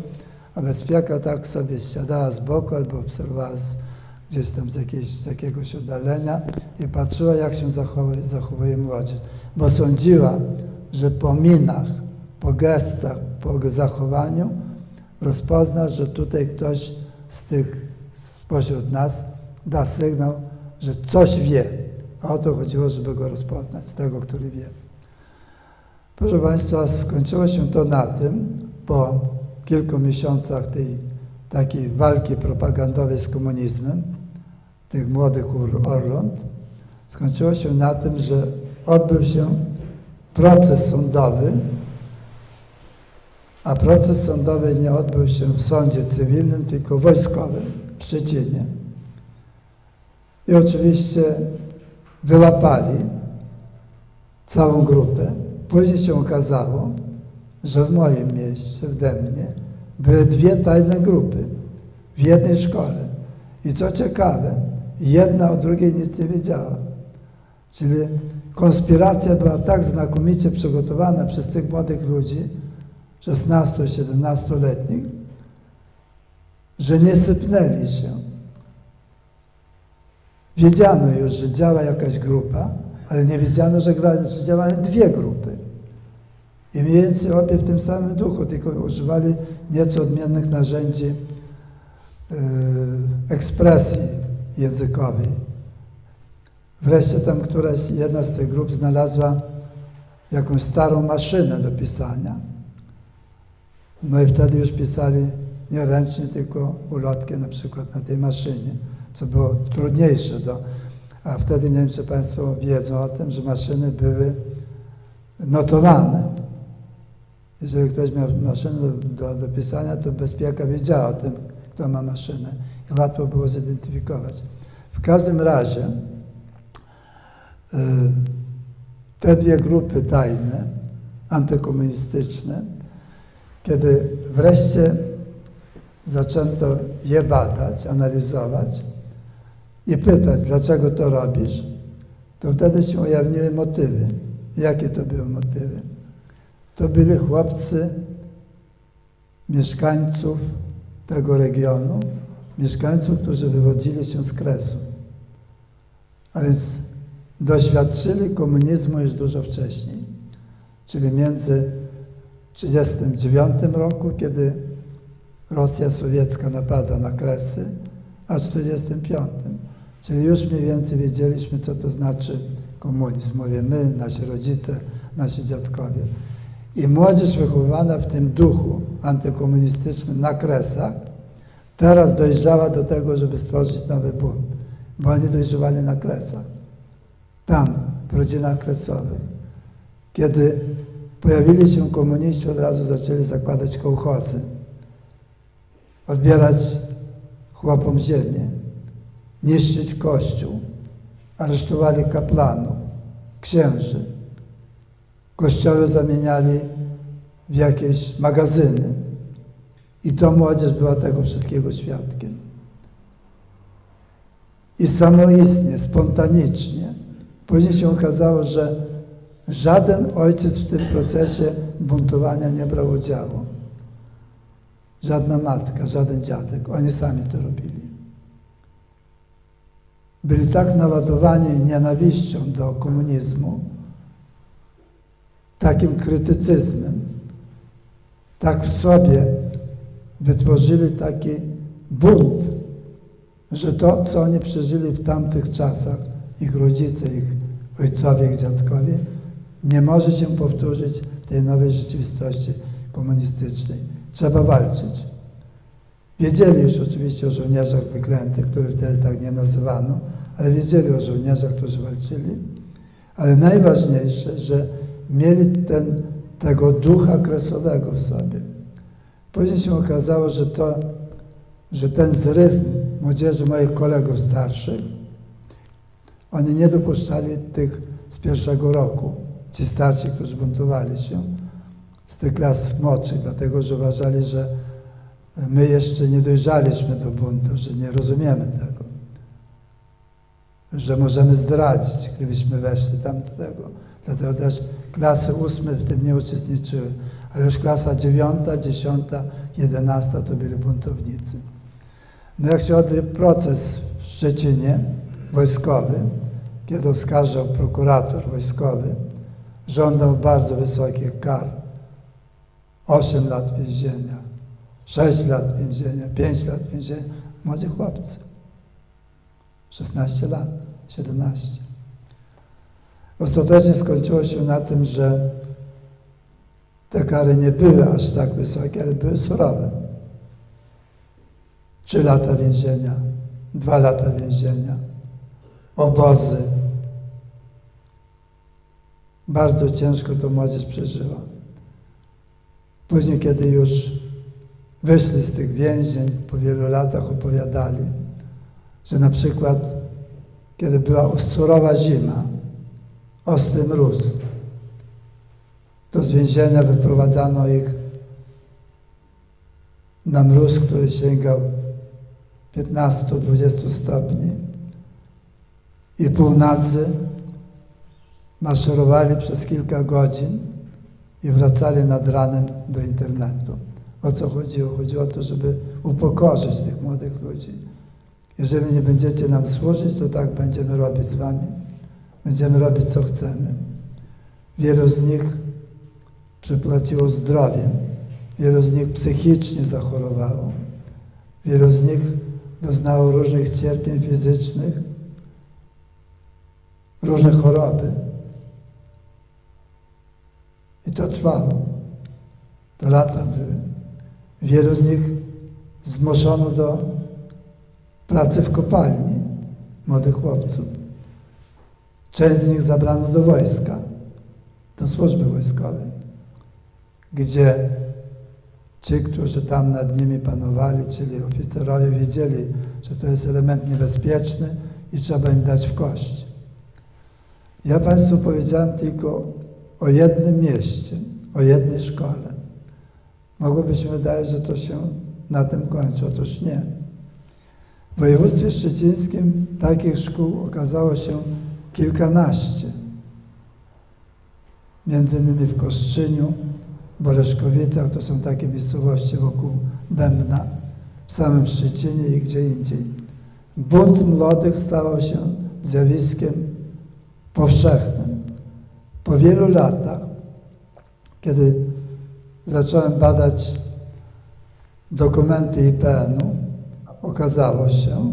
a bezpieka tak sobie siadała z boku albo obserwowała z, gdzieś tam z, jakiejś, z jakiegoś oddalenia i patrzyła, jak się zachowuje, zachowuje młodzież, bo sądziła, że po minach, po gestach, po zachowaniu rozpozna, że tutaj ktoś z tych spośród nas da sygnał, że coś wie. A o to chodziło, żeby go rozpoznać, tego, który wie. Proszę Państwa, skończyło się to na tym, po kilku miesiącach tej takiej walki propagandowej z komunizmem, tych młodych Orląt, skończyło się na tym, że odbył się proces sądowy, a proces sądowy nie odbył się w sądzie cywilnym, tylko wojskowym w Szczecinie. I oczywiście wyłapali całą grupę. Później się okazało, że w moim mieście, w Demnie, były dwie tajne grupy w jednej szkole. I co ciekawe, jedna o drugiej nic nie wiedziała. Czyli konspiracja była tak znakomicie przygotowana przez tych młodych ludzi, 16-17-letnich, że nie sypnęli się. Wiedziano już, że działa jakaś grupa, ale nie wiedziano, że, że działają dwie grupy. I mniej więcej obie w tym samym duchu, tylko używali nieco odmiennych narzędzi yy, ekspresji językowej. Wreszcie tam któraś, jedna z tych grup znalazła jakąś starą maszynę do pisania. No i wtedy już pisali nie ręcznie, tylko ulotki na przykład na tej maszynie, co było trudniejsze. Do, a wtedy nie wiem, czy Państwo wiedzą o tym, że maszyny były notowane. Jeżeli ktoś miał maszynę do, do, pisania, to bezpieka wiedziała o tym, kto ma maszynę i łatwo było zidentyfikować. W każdym razie y, te dwie grupy tajne, antykomunistyczne, kiedy wreszcie zaczęto je badać, analizować i pytać, dlaczego to robisz, to wtedy się ujawniły motywy. Jakie to były motywy? To byli chłopcy mieszkańców tego regionu, mieszkańców, którzy wywodzili się z Kresu. A więc doświadczyli komunizmu już dużo wcześniej, czyli między 1939 roku, kiedy Rosja sowiecka napada na Kresy, a 1945. Czyli już mniej więcej wiedzieliśmy, co to znaczy komunizm. Mówię my, nasi rodzice, nasi dziadkowie. I młodzież wychowywana w tym duchu antykomunistycznym na Kresach teraz dojrzała do tego, żeby stworzyć nowy bunt, bo oni dojrzewali na Kresach. Tam, w rodzinach kresowych. Kiedy pojawili się komuniści, od razu zaczęli zakładać kołchozy, odbierać chłopom ziemię, niszczyć kościół, aresztowali kaplanów, księży. Kościoły zamieniali w jakieś magazyny. I to młodzież była tego wszystkiego świadkiem. I samoistnie, spontanicznie. Później się okazało, że żaden ojciec w tym procesie buntowania nie brał udziału. Żadna matka, żaden dziadek. Oni sami to robili. Byli tak naładowani nienawiścią do komunizmu, takim krytycyzmem, tak w sobie wytworzyli taki bunt, że to, co oni przeżyli w tamtych czasach, ich rodzice, ich ojcowie, ich dziadkowie, nie może się powtórzyć tej nowej rzeczywistości komunistycznej. Trzeba walczyć. Wiedzieli już oczywiście o żołnierzach wyklętych, których wtedy tak nie nazywano, ale wiedzieli o żołnierzach, którzy walczyli. Ale najważniejsze, że mieli ten, tego ducha kresowego w sobie. Później się okazało, że, to, że ten zryw młodzieży moich kolegów starszych, oni nie dopuszczali tych z pierwszego roku, ci starsi, którzy buntowali się, z tych klas młodszych, dlatego że uważali, że my jeszcze nie dojrzaliśmy do buntu, że nie rozumiemy tego, że możemy zdradzić, gdybyśmy weszli tam do tego. Dlatego też klasy ósme w tym nie uczestniczyły, ale już klasa dziewiąta, dziesiąta, jedenasta to byli buntownicy. No jak się odbył proces w Szczecinie wojskowy, kiedy oskarżał prokurator wojskowy, żądał bardzo wysokich kar. 8 lat więzienia, 6 lat więzienia, 5 lat więzienia. Młodzi chłopcy. 16 lat, 17. Ostatecznie skończyło się na tym, że te kary nie były aż tak wysokie, ale były surowe. Trzy lata więzienia, dwa lata więzienia, obozy. Bardzo ciężko to młodzież przeżyła. Później, kiedy już wyszli z tych więzień, po wielu latach opowiadali, że na przykład, kiedy była surowa zima, ostry mróz, to z więzienia wyprowadzano ich na mróz, który sięgał 15-20 stopni i północy maszerowali przez kilka godzin i wracali nad ranem do internetu. O co chodziło? Chodziło o to, żeby upokorzyć tych młodych ludzi. Jeżeli nie będziecie nam służyć, to tak będziemy robić z wami. Będziemy robić, co chcemy. Wielu z nich przypłaciło zdrowiem. Wielu z nich psychicznie zachorowało. Wielu z nich doznało różnych cierpień fizycznych, różne choroby. I to trwało. To lata były. Wielu z nich zmuszono do pracy w kopalni, młodych chłopców. Część z nich zabrano do wojska, do służby wojskowej, gdzie ci, którzy tam nad nimi panowali, czyli oficerowie, wiedzieli, że to jest element niebezpieczny i trzeba im dać w kość. Ja Państwu powiedziałem tylko o jednym mieście, o jednej szkole. Mogłoby się wydaje, że to się na tym kończy. Otóż nie. W województwie szczecińskim takich szkół okazało się kilkanaście. Między innymi w Kostrzyniu, Boleszkowicach, to są takie miejscowości wokół Dębna, w samym Szczecinie i gdzie indziej. Bunt młodych stawał się zjawiskiem powszechnym. Po wielu latach, kiedy zacząłem badać dokumenty IPN-u, okazało się,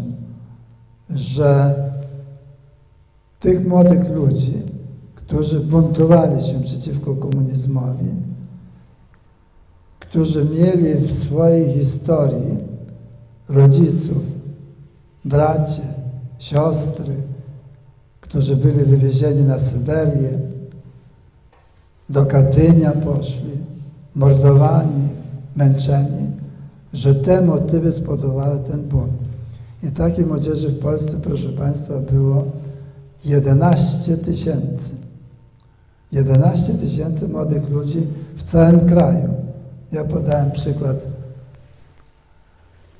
że tych młodych ludzi, którzy buntowali się przeciwko komunizmowi, którzy mieli w swojej historii rodziców, bracie, siostry, którzy byli wywiezieni na Syberię, do Katynia poszli, mordowani, męczeni, że te motywy spowodowały ten bunt. I takiej młodzieży w Polsce, proszę Państwa, było 11 tysięcy. 11 tysięcy młodych ludzi w całym kraju. Ja podałem przykład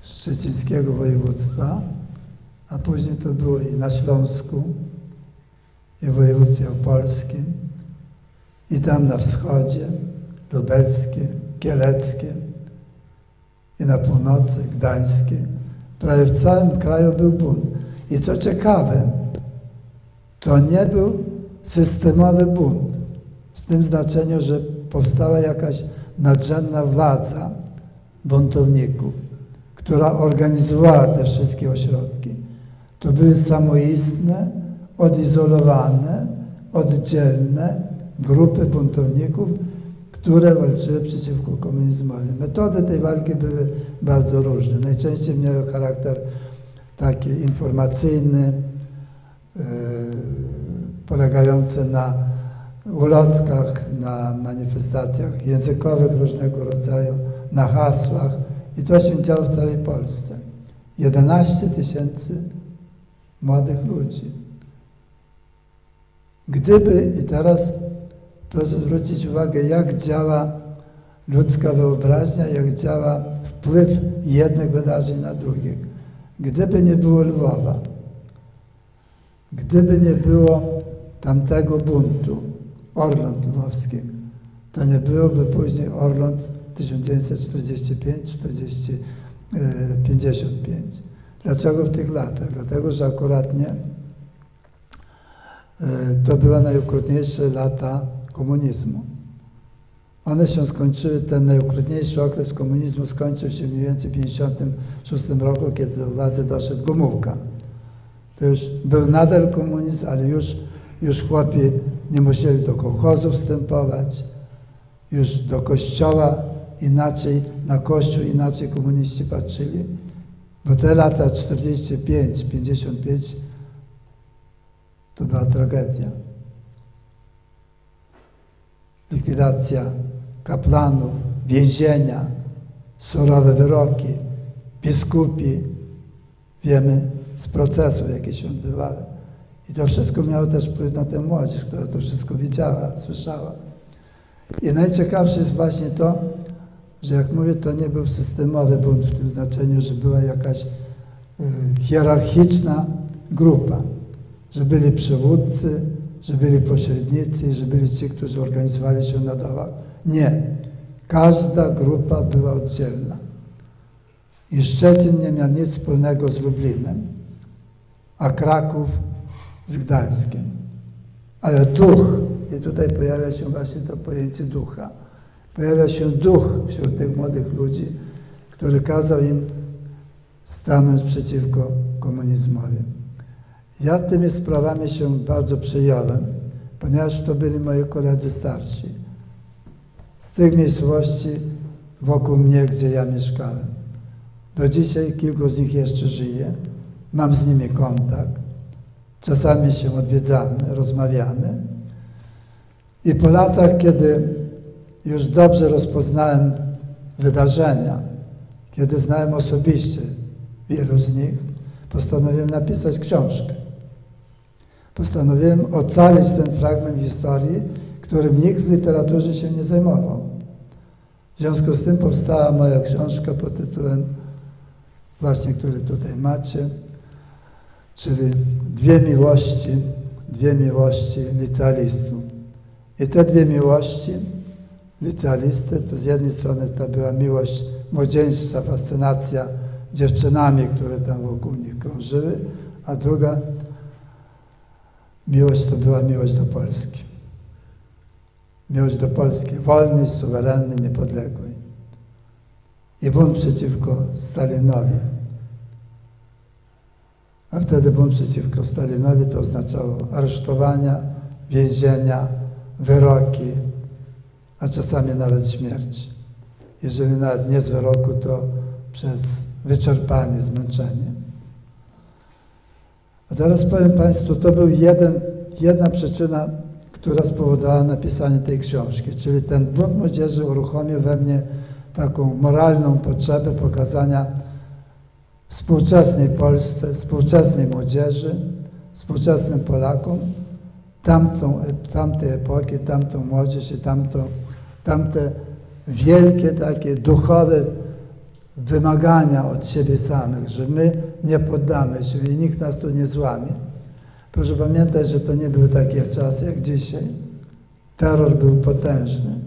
szczecińskiego województwa, a później to było i na Śląsku, i w województwie opolskim, i tam na wschodzie, lubelskie, kieleckie, i na północy, gdańskie. Prawie w całym kraju był bunt. I co ciekawe, to nie był systemowy bunt, w tym znaczeniu, że powstała jakaś nadrzędna władza buntowników, która organizowała te wszystkie ośrodki. To były samoistne, odizolowane, oddzielne grupy buntowników, które walczyły przeciwko komunizmowi. Metody tej walki były bardzo różne. Najczęściej miały charakter taki informacyjny, yy, polegający na ulotkach, na manifestacjach językowych różnego rodzaju, na hasłach i to się działo w całej Polsce. 11 tysięcy młodych ludzi. Gdyby, i teraz proszę zwrócić uwagę, jak działa ludzka wyobraźnia, jak działa wpływ jednych wydarzeń na drugich. Gdyby nie było Lwowa, gdyby nie było tamtego buntu, Orląt Lwowski, to nie byłoby później Orląt 1945-55. Dlaczego w tych latach? Dlatego, że akuratnie e, to były najokrutniejsze lata komunizmu. One się skończyły, ten najokrutniejszy okres komunizmu skończył się mniej więcej w 1956 roku, kiedy do władzy doszedł Gomułka. To już był nadal komunizm, ale już, już chłopi nie musieli do kołchozu wstępować, już do kościoła inaczej, na kościół inaczej komuniści patrzyli, bo te lata 45-55 to była tragedia. Likwidacja kaplanów, więzienia, surowe wyroki, biskupi, wiemy z procesów, jakie się odbywały. I to wszystko miało też wpływ na tę młodzież, która to wszystko widziała, słyszała. I najciekawsze jest właśnie to, że jak mówię, to nie był systemowy bunt w tym znaczeniu, że była jakaś y, hierarchiczna grupa, że byli przywódcy, że byli pośrednicy, że byli ci, którzy organizowali się na dołach. Nie. Każda grupa była oddzielna. I Szczecin nie miał nic wspólnego z Lublinem, a Kraków z Gdańskiem. Ale duch, i tutaj pojawia się właśnie to pojęcie ducha, pojawia się duch wśród tych młodych ludzi, który kazał im stanąć przeciwko komunizmowi. Ja tymi sprawami się bardzo przejąłem, ponieważ to byli moi koledzy starsi. Z tych miejscowości wokół mnie, gdzie ja mieszkałem. Do dzisiaj kilku z nich jeszcze żyje, mam z nimi kontakt, czasami się odwiedzamy, rozmawiamy. I po latach, kiedy już dobrze rozpoznałem wydarzenia, kiedy znałem osobiście wielu z nich, postanowiłem napisać książkę. Postanowiłem ocalić ten fragment historii, którym nikt w literaturze się nie zajmował. W związku z tym powstała moja książka pod tytułem właśnie, który tutaj macie, czyli Dwie miłości, dwie miłości licealistów. I te dwie miłości licealisty, to z jednej strony to była miłość młodzieńcza, fascynacja dziewczynami, które tam wokół nich krążyły, a druga miłość to była miłość do Polski. Miłość do Polski wolnej, suwerennej, niepodległej. I bunt przeciwko Stalinowi. A wtedy bunt przeciwko Stalinowi to oznaczało aresztowania, więzienia, wyroki, a czasami nawet śmierć. Jeżeli nawet nie z wyroku, to przez wyczerpanie, zmęczenie. A teraz powiem Państwu, to był jeden, jedna przyczyna, która spowodowała napisanie tej książki, czyli ten bunt młodzieży uruchomił we mnie taką moralną potrzebę pokazania współczesnej Polsce, współczesnej młodzieży, współczesnym Polakom tamtą, tamtej epoki, tamtą młodzież i tamtą, tamte wielkie takie duchowe wymagania od siebie samych, że my nie poddamy się i nikt nas tu nie złamie. Proszę pamiętać, że to nie były takie czasy jak dzisiaj. Terror był potężny.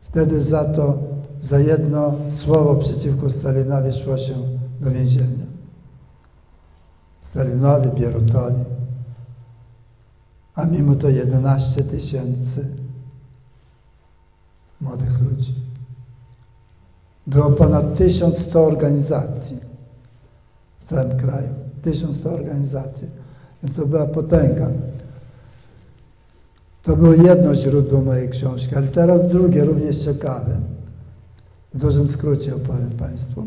Wtedy za to, za jedno słowo przeciwko Stalinowi szło się do więzienia. Stalinowi, Bierutowi. A mimo to 11 tysięcy młodych ludzi. Było ponad 1100 organizacji w całym kraju. 1100 organizacji. Więc to była potęga. To było jedno źródło mojej książki, ale teraz drugie, również ciekawe. W dużym skrócie opowiem Państwu.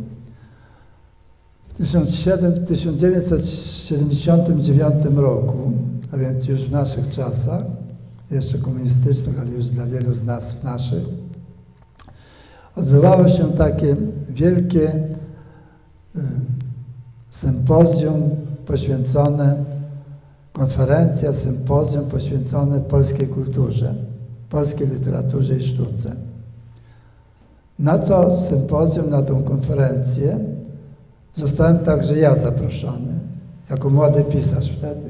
W 1979 roku, a więc już w naszych czasach, jeszcze komunistycznych, ale już dla wielu z nas w naszych, odbywało się takie wielkie y, sympozjum poświęcone, konferencja, sympozjum poświęcone polskiej kulturze, polskiej literaturze i sztuce. Na to sympozjum, na tą konferencję zostałem także ja zaproszony, jako młody pisarz wtedy.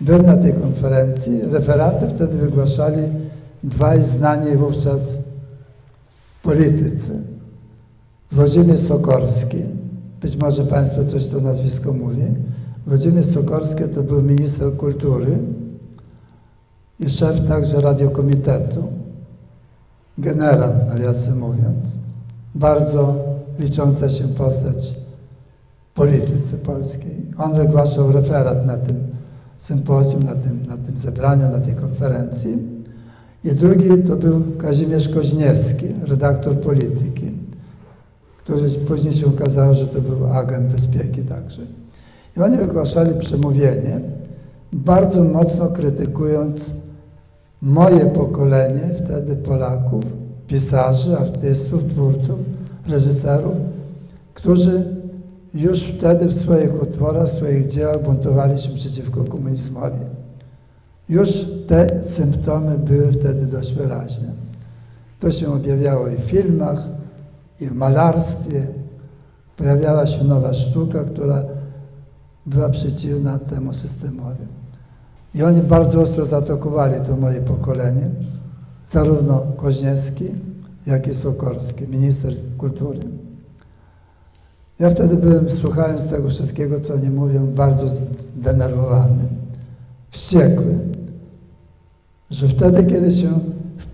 Byłem na tej konferencji, referaty wtedy wygłaszali dwaj znani wówczas politycy. Włodzimierz Sokorski, być może Państwo coś to nazwisko mówi. Włodzimierz Sokorski to był minister kultury i szef także radiokomitetu, generał, nawiasem mówiąc, bardzo licząca się postać polityce polskiej. On wygłaszał referat na tym sympozjum, na tym, na tym zebraniu, na tej konferencji. I drugi to był Kazimierz Koźniewski, redaktor polityki, który później się okazało, że to był agent bezpieki także. I oni wygłaszali przemówienie, bardzo mocno krytykując moje pokolenie wtedy Polaków, pisarzy, artystów, twórców, reżyserów, którzy już wtedy w swoich utworach, w swoich dziełach buntowali się przeciwko komunizmowi. Już te symptomy były wtedy dość wyraźne. To się objawiało i w filmach, i w malarstwie. Pojawiała się nowa sztuka, która była przeciwna temu systemowi. I oni bardzo ostro zaatakowali to moje pokolenie, zarówno Koźniewski, jak i Sokorski, minister kultury. Ja wtedy byłem, słuchając tego wszystkiego, co oni mówią, bardzo zdenerwowany, wściekły, że wtedy, kiedy się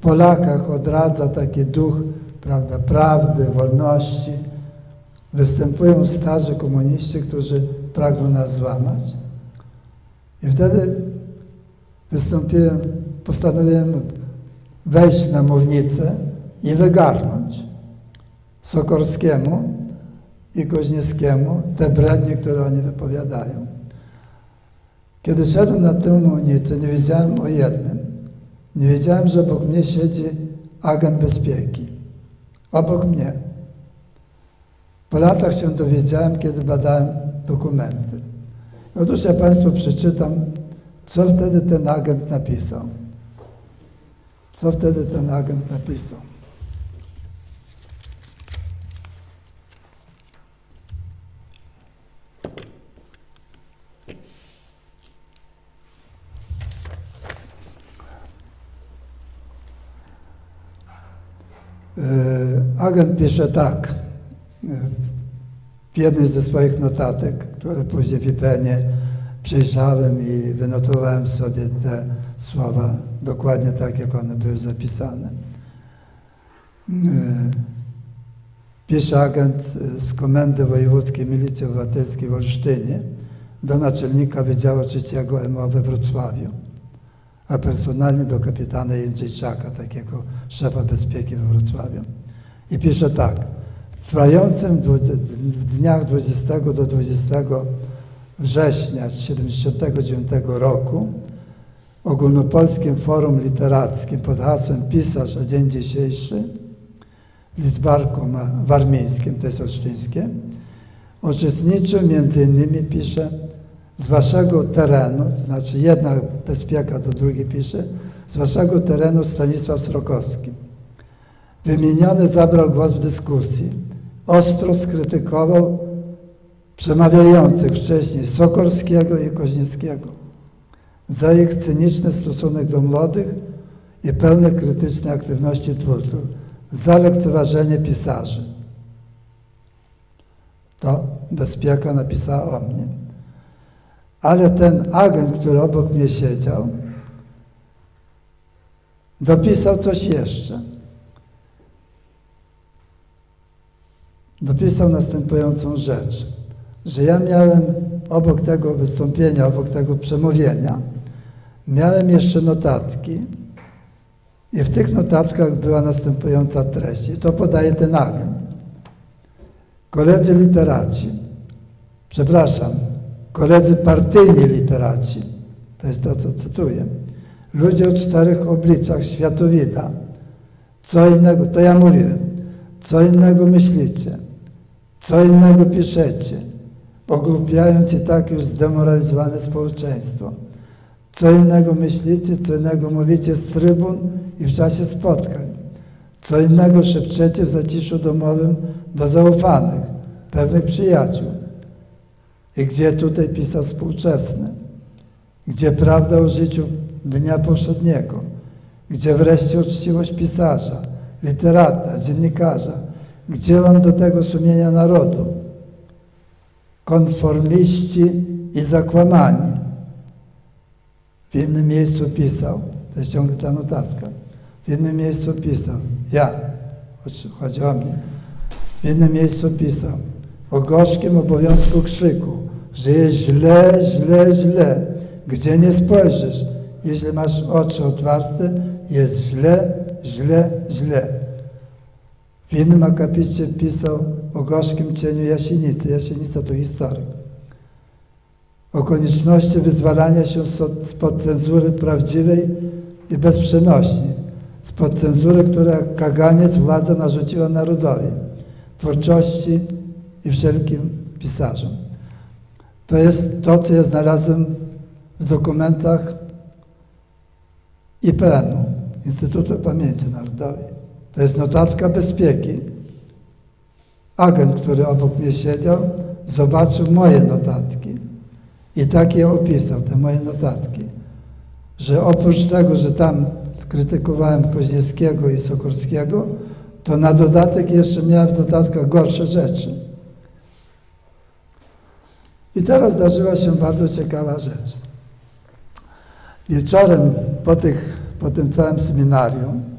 Polakach odradza taki duch prawda, prawdy, wolności. Występują starzy komuniści, którzy pragną nas złamać. I wtedy wystąpiłem, postanowiłem wejść na mównicę i wygarnąć Sokorskiemu i Koźniewskiemu te brednie, które oni wypowiadają. Kiedy szedłem na tę mównicę, nie wiedziałem o jednym. Nie wiedziałem, że obok mnie siedzi agent bezpieki. Obok mnie. Po latach się dowiedziałem, kiedy badałem dokumenty. Otóż ja Państwu przeczytam, co wtedy ten agent napisał. Co wtedy ten agent napisał. E, agent pisze tak e, w jednej ze swoich notatek, które później w IPN-ie przejrzałem i wynotowałem sobie te słowa dokładnie tak, jak one były zapisane. E, pisze agent z Komendy Wojewódzkiej Milicji Obywatelskiej w Olsztynie do naczelnika Wydziału Trzeciego MO we Wrocławiu a personalnie do kapitana Jędrzejczaka, takiego szefa bezpieki we Wrocławiu. I pisze tak. W trwającym w dniach 20 do 20 września 1979 roku ogólnopolskim forum literackim pod hasłem Pisarz, a dzień dzisiejszy w Lidzbarku Warmińskim, to jest olsztyńskie, uczestniczył innymi, pisze, z waszego terenu, znaczy jedna bezpieka do drugiej pisze, z waszego terenu Stanisław Srokowski. Wymieniony zabrał głos w dyskusji. Ostro skrytykował przemawiających wcześniej Sokorskiego i Koźnickiego za ich cyniczny stosunek do młodych i pełne krytycznej aktywności twórców, za lekceważenie pisarzy. To bezpieka napisała o mnie. Ale ten agent, który obok mnie siedział, dopisał coś jeszcze. Dopisał następującą rzecz, że ja miałem obok tego wystąpienia, obok tego przemówienia, miałem jeszcze notatki i w tych notatkach była następująca treść. I to podaje ten agent. Koledzy literaci, przepraszam, koledzy partyjni literaci, to jest to, co cytuję, ludzie o czterech obliczach światowida, co innego, to ja mówię, co innego myślicie, co innego piszecie, ogłupiając i tak już zdemoralizowane społeczeństwo. Co innego myślicie, co innego mówicie z trybun i w czasie spotkań. Co innego szepczecie w zaciszu domowym do zaufanych, pewnych przyjaciół. I gdzie tutaj pisał współczesny? Gdzie prawda o życiu dnia powszedniego? Gdzie wreszcie uczciwość pisarza, literata, dziennikarza? Gdzie mam do tego sumienia narodu? Konformiści i zakłamani. W innym miejscu pisał, to jest ciągle ta notatka, w innym miejscu pisał, ja, chodzi o mnie, w innym miejscu pisał, o gorzkim obowiązku krzyku, że jest źle, źle, źle. Gdzie nie spojrzysz, jeśli masz oczy otwarte, jest źle, źle, źle. W innym akapicie pisał o gorzkim cieniu Jasienicy. Jasienica to historyk. O konieczności wyzwalania się spod cenzury prawdziwej i bezprzenośnej. Spod cenzury, która kaganiec władza narzuciła narodowi, twórczości i wszelkim pisarzom. To jest to, co ja znalazłem w dokumentach IPN-u, Instytutu Pamięci Narodowej. To jest notatka bezpieki. Agent, który obok mnie siedział, zobaczył moje notatki i tak je opisał, te moje notatki, że oprócz tego, że tam skrytykowałem Koźniewskiego i Sokorskiego, to na dodatek jeszcze miałem w notatkach gorsze rzeczy. I teraz zdarzyła się bardzo ciekawa rzecz. Wieczorem po, tych, po tym całym seminarium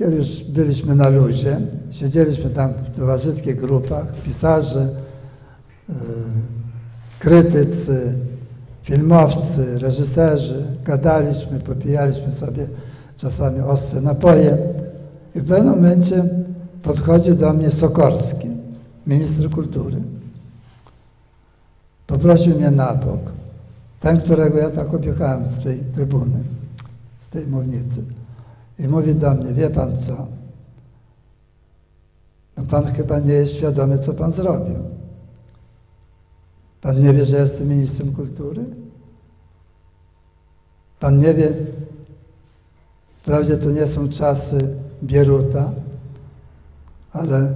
kiedy już byliśmy na luzie, siedzieliśmy tam w towarzyskich grupach, pisarze, yy, krytycy, filmowcy, reżyserzy, gadaliśmy, popijaliśmy sobie czasami ostre napoje i w pewnym momencie podchodzi do mnie Sokorski, minister kultury. Poprosił mnie na bok, ten, którego ja tak objechałem z tej trybuny, z tej mównicy. I mówi do mnie, wie pan co? No pan chyba nie jest świadomy, co pan zrobił. Pan nie wie, że jestem ministrem kultury? Pan nie wie, wprawdzie to nie są czasy Bieruta, ale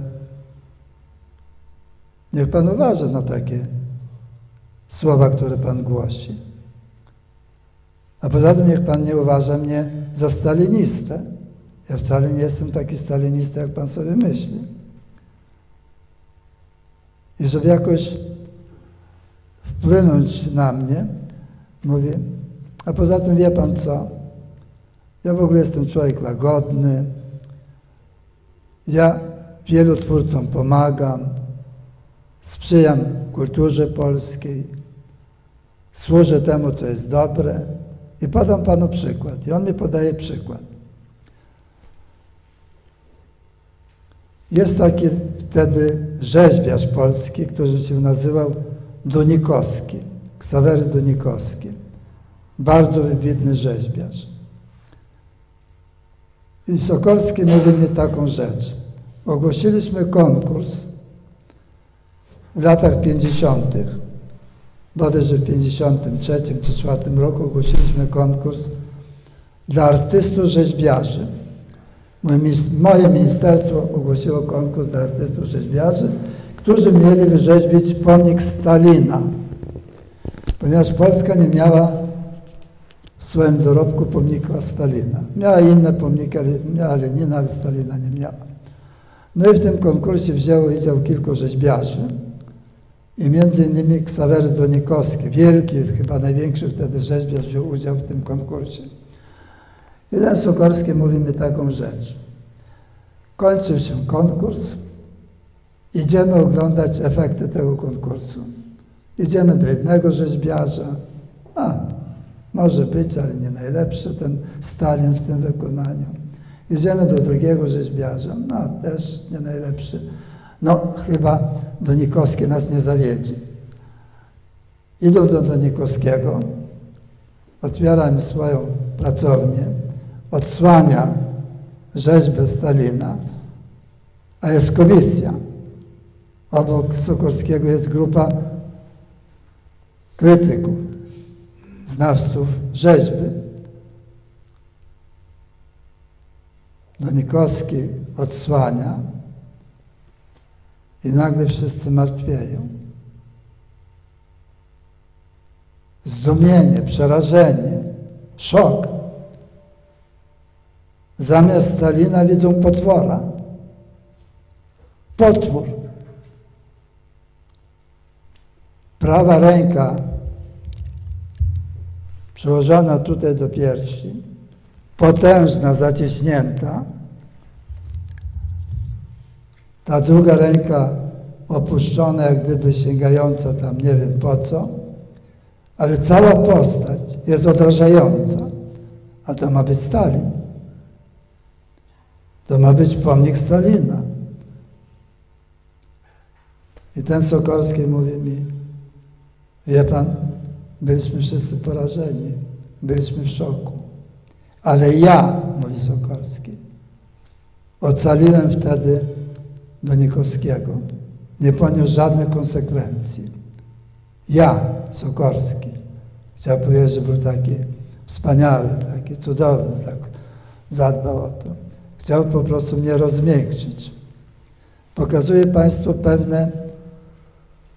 niech Pan uważa na takie słowa, które Pan głosi. A poza tym niech Pan nie uważa mnie za stalinistę. Ja wcale nie jestem taki stalinista, jak Pan sobie myśli. I żeby jakoś wpłynąć na mnie, mówię, a poza tym wie Pan co? Ja w ogóle jestem człowiek łagodny. Ja wielu twórcom pomagam, sprzyjam kulturze polskiej, służę temu, co jest dobre i podam Panu przykład. I on mi podaje przykład. Jest taki wtedy rzeźbiarz polski, który się nazywał Dunikowski, Ksawery Dunikowski. Bardzo wybitny rzeźbiarz. I Sokolski mówi mi taką rzecz. Ogłosiliśmy konkurs w latach 50. Bodajże w 53 czy 4 roku ogłosiliśmy konkurs dla artystów rzeźbiarzy. Moje ministerstwo ogłosiło konkurs dla artystów rzeźbiarzy, którzy mieli wyrzeźbić pomnik Stalina, ponieważ Polska nie miała w swoim dorobku pomnika Stalina. Miała inne pomniki, ale miała Lenina, ale Stalina nie miała. No i w tym konkursie wzięło udział kilku rzeźbiarzy i między innymi Ksawery Donikowski, wielki, chyba największy wtedy rzeźbiarz wziął udział w tym konkursie. Jeden Sokorski mówi mi taką rzecz. Kończył się konkurs, idziemy oglądać efekty tego konkursu. Idziemy do jednego rzeźbiarza, a może być, ale nie najlepszy ten Stalin w tym wykonaniu. Idziemy do drugiego rzeźbiarza, no też nie najlepszy. No chyba Donikowski nas nie zawiedzi. Idą do Donikowskiego, otwiera mi swoją pracownię, odsłania rzeźbę Stalina, a jest komisja. Obok Sokorskiego jest grupa krytyków, znawców rzeźby. Donikowski odsłania i nagle wszyscy martwieją. Zdumienie, przerażenie, szok. Zamiast Stalina widzą potwora. Potwór. Prawa ręka przyłożona tutaj do piersi, potężna, zacieśnięta, ta druga ręka opuszczona, jak gdyby sięgająca tam nie wiem po co, ale cała postać jest odrażająca. A to ma być Stalin. To ma być pomnik Stalina. I ten Sokorski mówi mi, wie pan, byliśmy wszyscy porażeni, byliśmy w szoku. Ale ja, mówi Sokorski, ocaliłem wtedy do Nikowskiego. Nie poniósł żadnych konsekwencji. Ja, Sokorski, chciał powiedzieć, że był taki wspaniały, taki cudowny, tak zadbał o to. Chciał po prostu mnie rozmiękczyć. Pokazuje Państwu pewne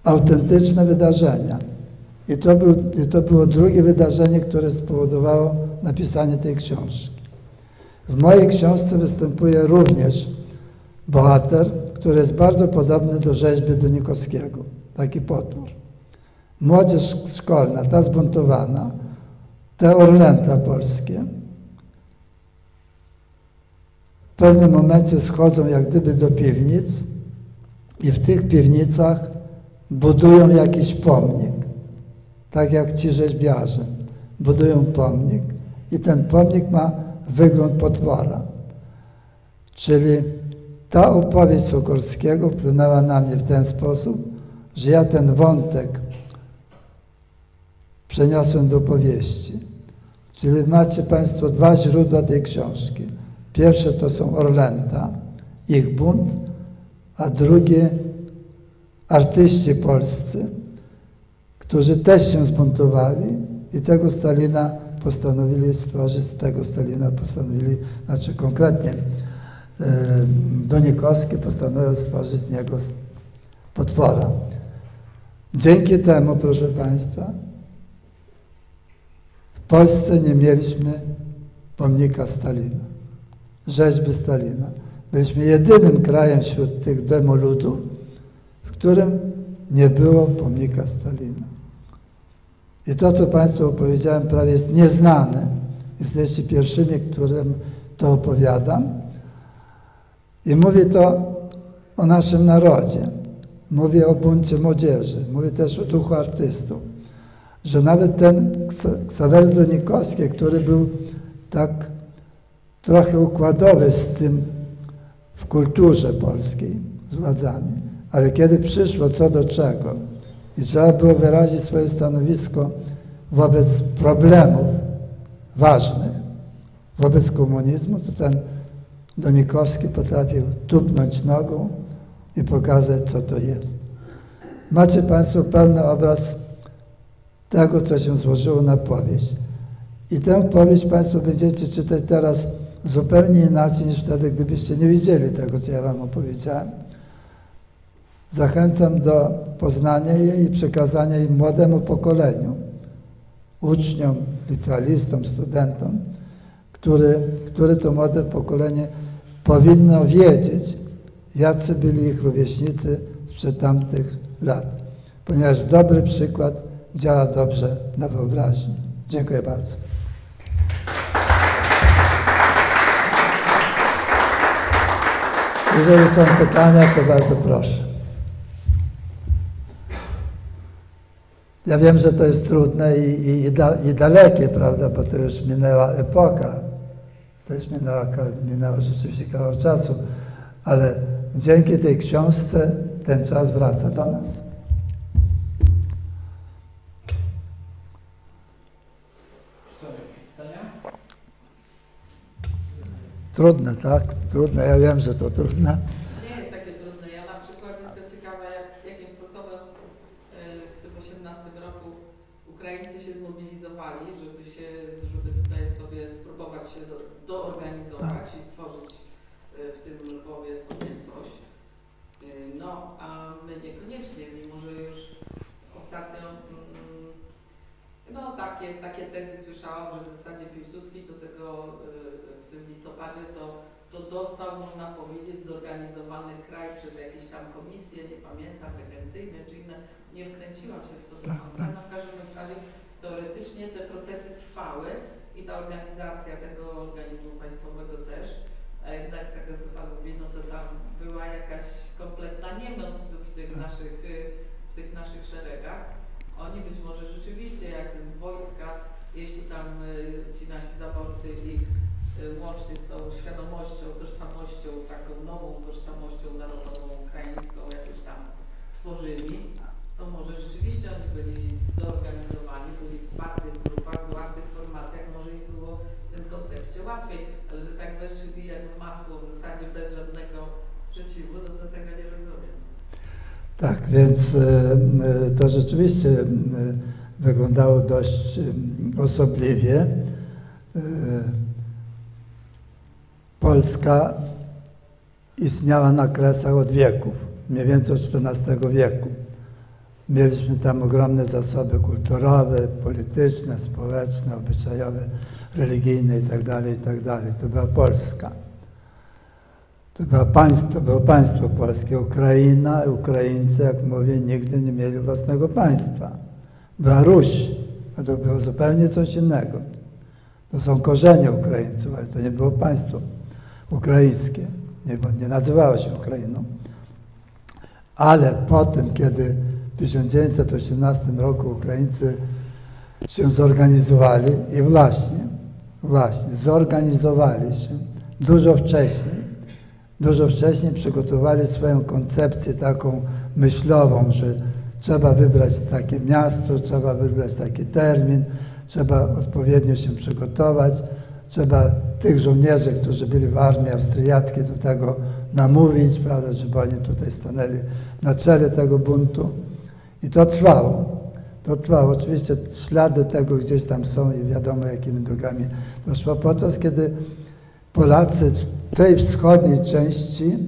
autentyczne wydarzenia. I to, był, I to było drugie wydarzenie, które spowodowało napisanie tej książki. W mojej książce występuje również bohater, który jest bardzo podobny do rzeźby Dunikowskiego, taki potwór. Młodzież szkolna, ta zbuntowana, te orlęta polskie, pewnym momencie schodzą jak gdyby do piwnic i w tych piwnicach budują jakiś pomnik, tak jak ci rzeźbiarze. Budują pomnik i ten pomnik ma wygląd potwora. Czyli ta opowieść Sokorskiego wpłynęła na mnie w ten sposób, że ja ten wątek przeniosłem do powieści. Czyli macie Państwo dwa źródła tej książki. Pierwsze to są Orlęta, ich bunt, a drugie artyści polscy, którzy też się zbuntowali i tego Stalina postanowili stworzyć, z tego Stalina postanowili, znaczy konkretnie Donikowski postanowił stworzyć z niego potwora. Dzięki temu, proszę Państwa, w Polsce nie mieliśmy pomnika Stalina, rzeźby Stalina. Byliśmy jedynym krajem wśród tych demoludów, w którym nie było pomnika Stalina. I to, co Państwu opowiedziałem, prawie jest nieznane. Jesteście pierwszymi, którym to opowiadam. I mówię to o naszym narodzie. Mówię o buncie młodzieży. Mówię też o duchu artystów. Że nawet ten Ksawery Donikowski, który był tak trochę układowy z tym w kulturze polskiej, z władzami. Ale kiedy przyszło co do czego i trzeba było wyrazić swoje stanowisko wobec problemów ważnych, wobec komunizmu, to ten Donikowski potrafił tupnąć nogą i pokazać, co to jest. Macie Państwo pełny obraz tego, co się złożyło na powieść. I tę powieść Państwo będziecie czytać teraz zupełnie inaczej niż wtedy, gdybyście nie widzieli tego, co ja Wam opowiedziałem. Zachęcam do poznania jej i przekazania jej młodemu pokoleniu, uczniom, licealistom, studentom, który to młode pokolenie powinno wiedzieć, jacy byli ich rówieśnicy sprzed tamtych lat. Ponieważ dobry przykład działa dobrze na wyobraźni. Dziękuję bardzo. Jeżeli są pytania, to bardzo proszę. Ja wiem, że to jest trudne i, i, i dalekie, prawda, bo to już minęła epoka. Już minęła, minęła rzeczywiście kawał czasu, ale dzięki tej książce ten czas wraca do nas. Trudne, tak? Trudne, ja wiem, że to trudne. Nie jest takie trudne. Ja na przykład jestem ciekawa, jak, jakim sposobem e, w tym 18 roku Ukraińcy się zmobilizowali, żeby się, żeby tutaj sobie spróbować się doorganizować tak. i stworzyć e, w tym Lwowie sobie coś. E, no, a my niekoniecznie, mimo że już ostatnio mm, no, takie, takie tezy słyszałam, że w zasadzie Piłsudski do tego w tym listopadzie to, to dostał, można powiedzieć, zorganizowany kraj przez jakieś tam komisje, nie pamiętam, regencyjne czy inne. Nie wkręciłam się w to do tak, końca. Tak. No w każdym razie teoretycznie te procesy trwały i ta organizacja tego organizmu państwowego też. A jednak z tego co Pan mówi, no to tam była jakaś kompletna niemoc w tych tak. naszych, w tych naszych szeregach. Oni być może rzeczywiście jak z wojska, jeśli tam y, ci nasi zaborcy ich Y, łącznie z tą świadomością, tożsamością, taką nową tożsamością narodową ukraińską jakoś tam tworzyli, to może rzeczywiście oni byli doorganizowani, byli w zwartych grupach, w zwartych formacjach, może im było w tym kontekście łatwiej, ale że tak weszli jak w masło w zasadzie bez żadnego sprzeciwu, no to tego nie rozumiem. Tak, więc e, e, to rzeczywiście e, wyglądało dość osobliwie. Polska istniała na Kresach od wieków, mniej więcej od XIV wieku. Mieliśmy tam ogromne zasoby kulturowe, polityczne, społeczne, obyczajowe, religijne itd., tak itd. Tak to była Polska. To było państwo, to było państwo polskie. Ukraina, Ukraińcy, jak mówię, nigdy nie mieli własnego państwa. Była Ruś, a to było zupełnie coś innego. To są korzenie Ukraińców, ale to nie było państwo ukraińskie. Nie, nie nazywała się Ukrainą. Ale potem, kiedy w 1918 roku Ukraińcy się zorganizowali i właśnie, właśnie, zorganizowali się dużo wcześniej, dużo wcześniej przygotowali swoją koncepcję taką myślową, że trzeba wybrać takie miasto, trzeba wybrać taki termin, trzeba odpowiednio się przygotować, trzeba tych żołnierzy, którzy byli w armii austriackiej do tego namówić, prawda, żeby oni tutaj stanęli na czele tego buntu. I to trwało. To trwało. Oczywiście ślady tego gdzieś tam są i wiadomo jakimi drogami to szło. Podczas kiedy Polacy w tej wschodniej części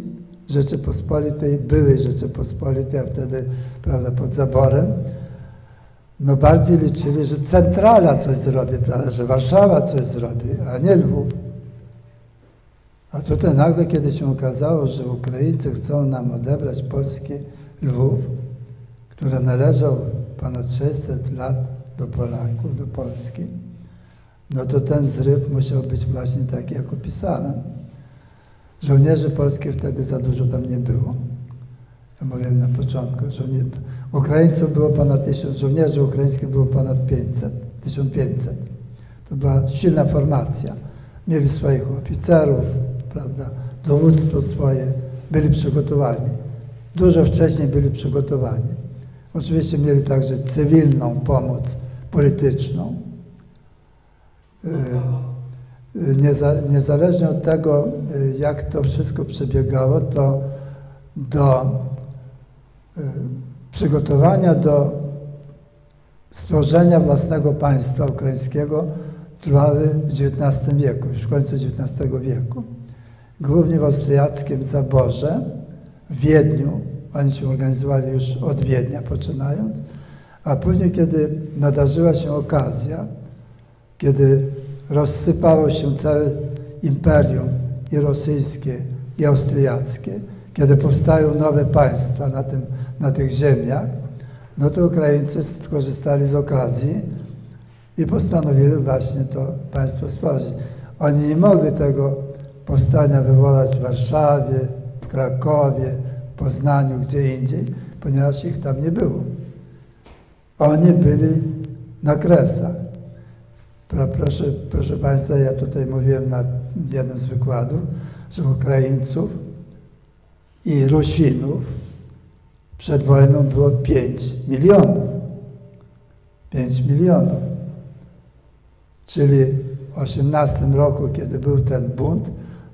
Rzeczypospolitej, byłej Rzeczypospolitej, a wtedy prawda, pod zaborem, no bardziej liczyli, że centrala coś zrobi, prawda, że Warszawa coś zrobi, a nie Lwów. A tutaj nagle, kiedy się okazało, że Ukraińcy chcą nam odebrać polski Lwów, który należał ponad 600 lat do Polaków, do Polski, no to ten zryw musiał być właśnie taki, jak opisałem. Żołnierzy polskich wtedy za dużo tam nie było. Mówiłem na początku, że Ukraińców było ponad 1000, żołnierzy ukraińskich było ponad 500, 1500. To była silna formacja. Mieli swoich oficerów, prawda, dowództwo swoje, byli przygotowani. Dużo wcześniej byli przygotowani. Oczywiście mieli także cywilną pomoc polityczną. Nieza, niezależnie od tego, jak to wszystko przebiegało, to do przygotowania do stworzenia własnego państwa ukraińskiego trwały w XIX wieku, już w końcu XIX wieku. Głównie w austriackim zaborze, w Wiedniu, oni się organizowali już od Wiednia poczynając, a później, kiedy nadarzyła się okazja, kiedy rozsypało się całe imperium i rosyjskie, i austriackie, kiedy powstają nowe państwa na, tym, na tych ziemiach, no to Ukraińcy skorzystali z okazji i postanowili właśnie to państwo stworzyć. Oni nie mogli tego powstania wywołać w Warszawie, w Krakowie, w Poznaniu, gdzie indziej, ponieważ ich tam nie było. Oni byli na kresach. Proszę, proszę Państwa, ja tutaj mówiłem na jednym z wykładów, że Ukraińców i Rusinów przed wojną było 5 milionów. 5 milionów. Czyli w 18 roku, kiedy był ten bunt,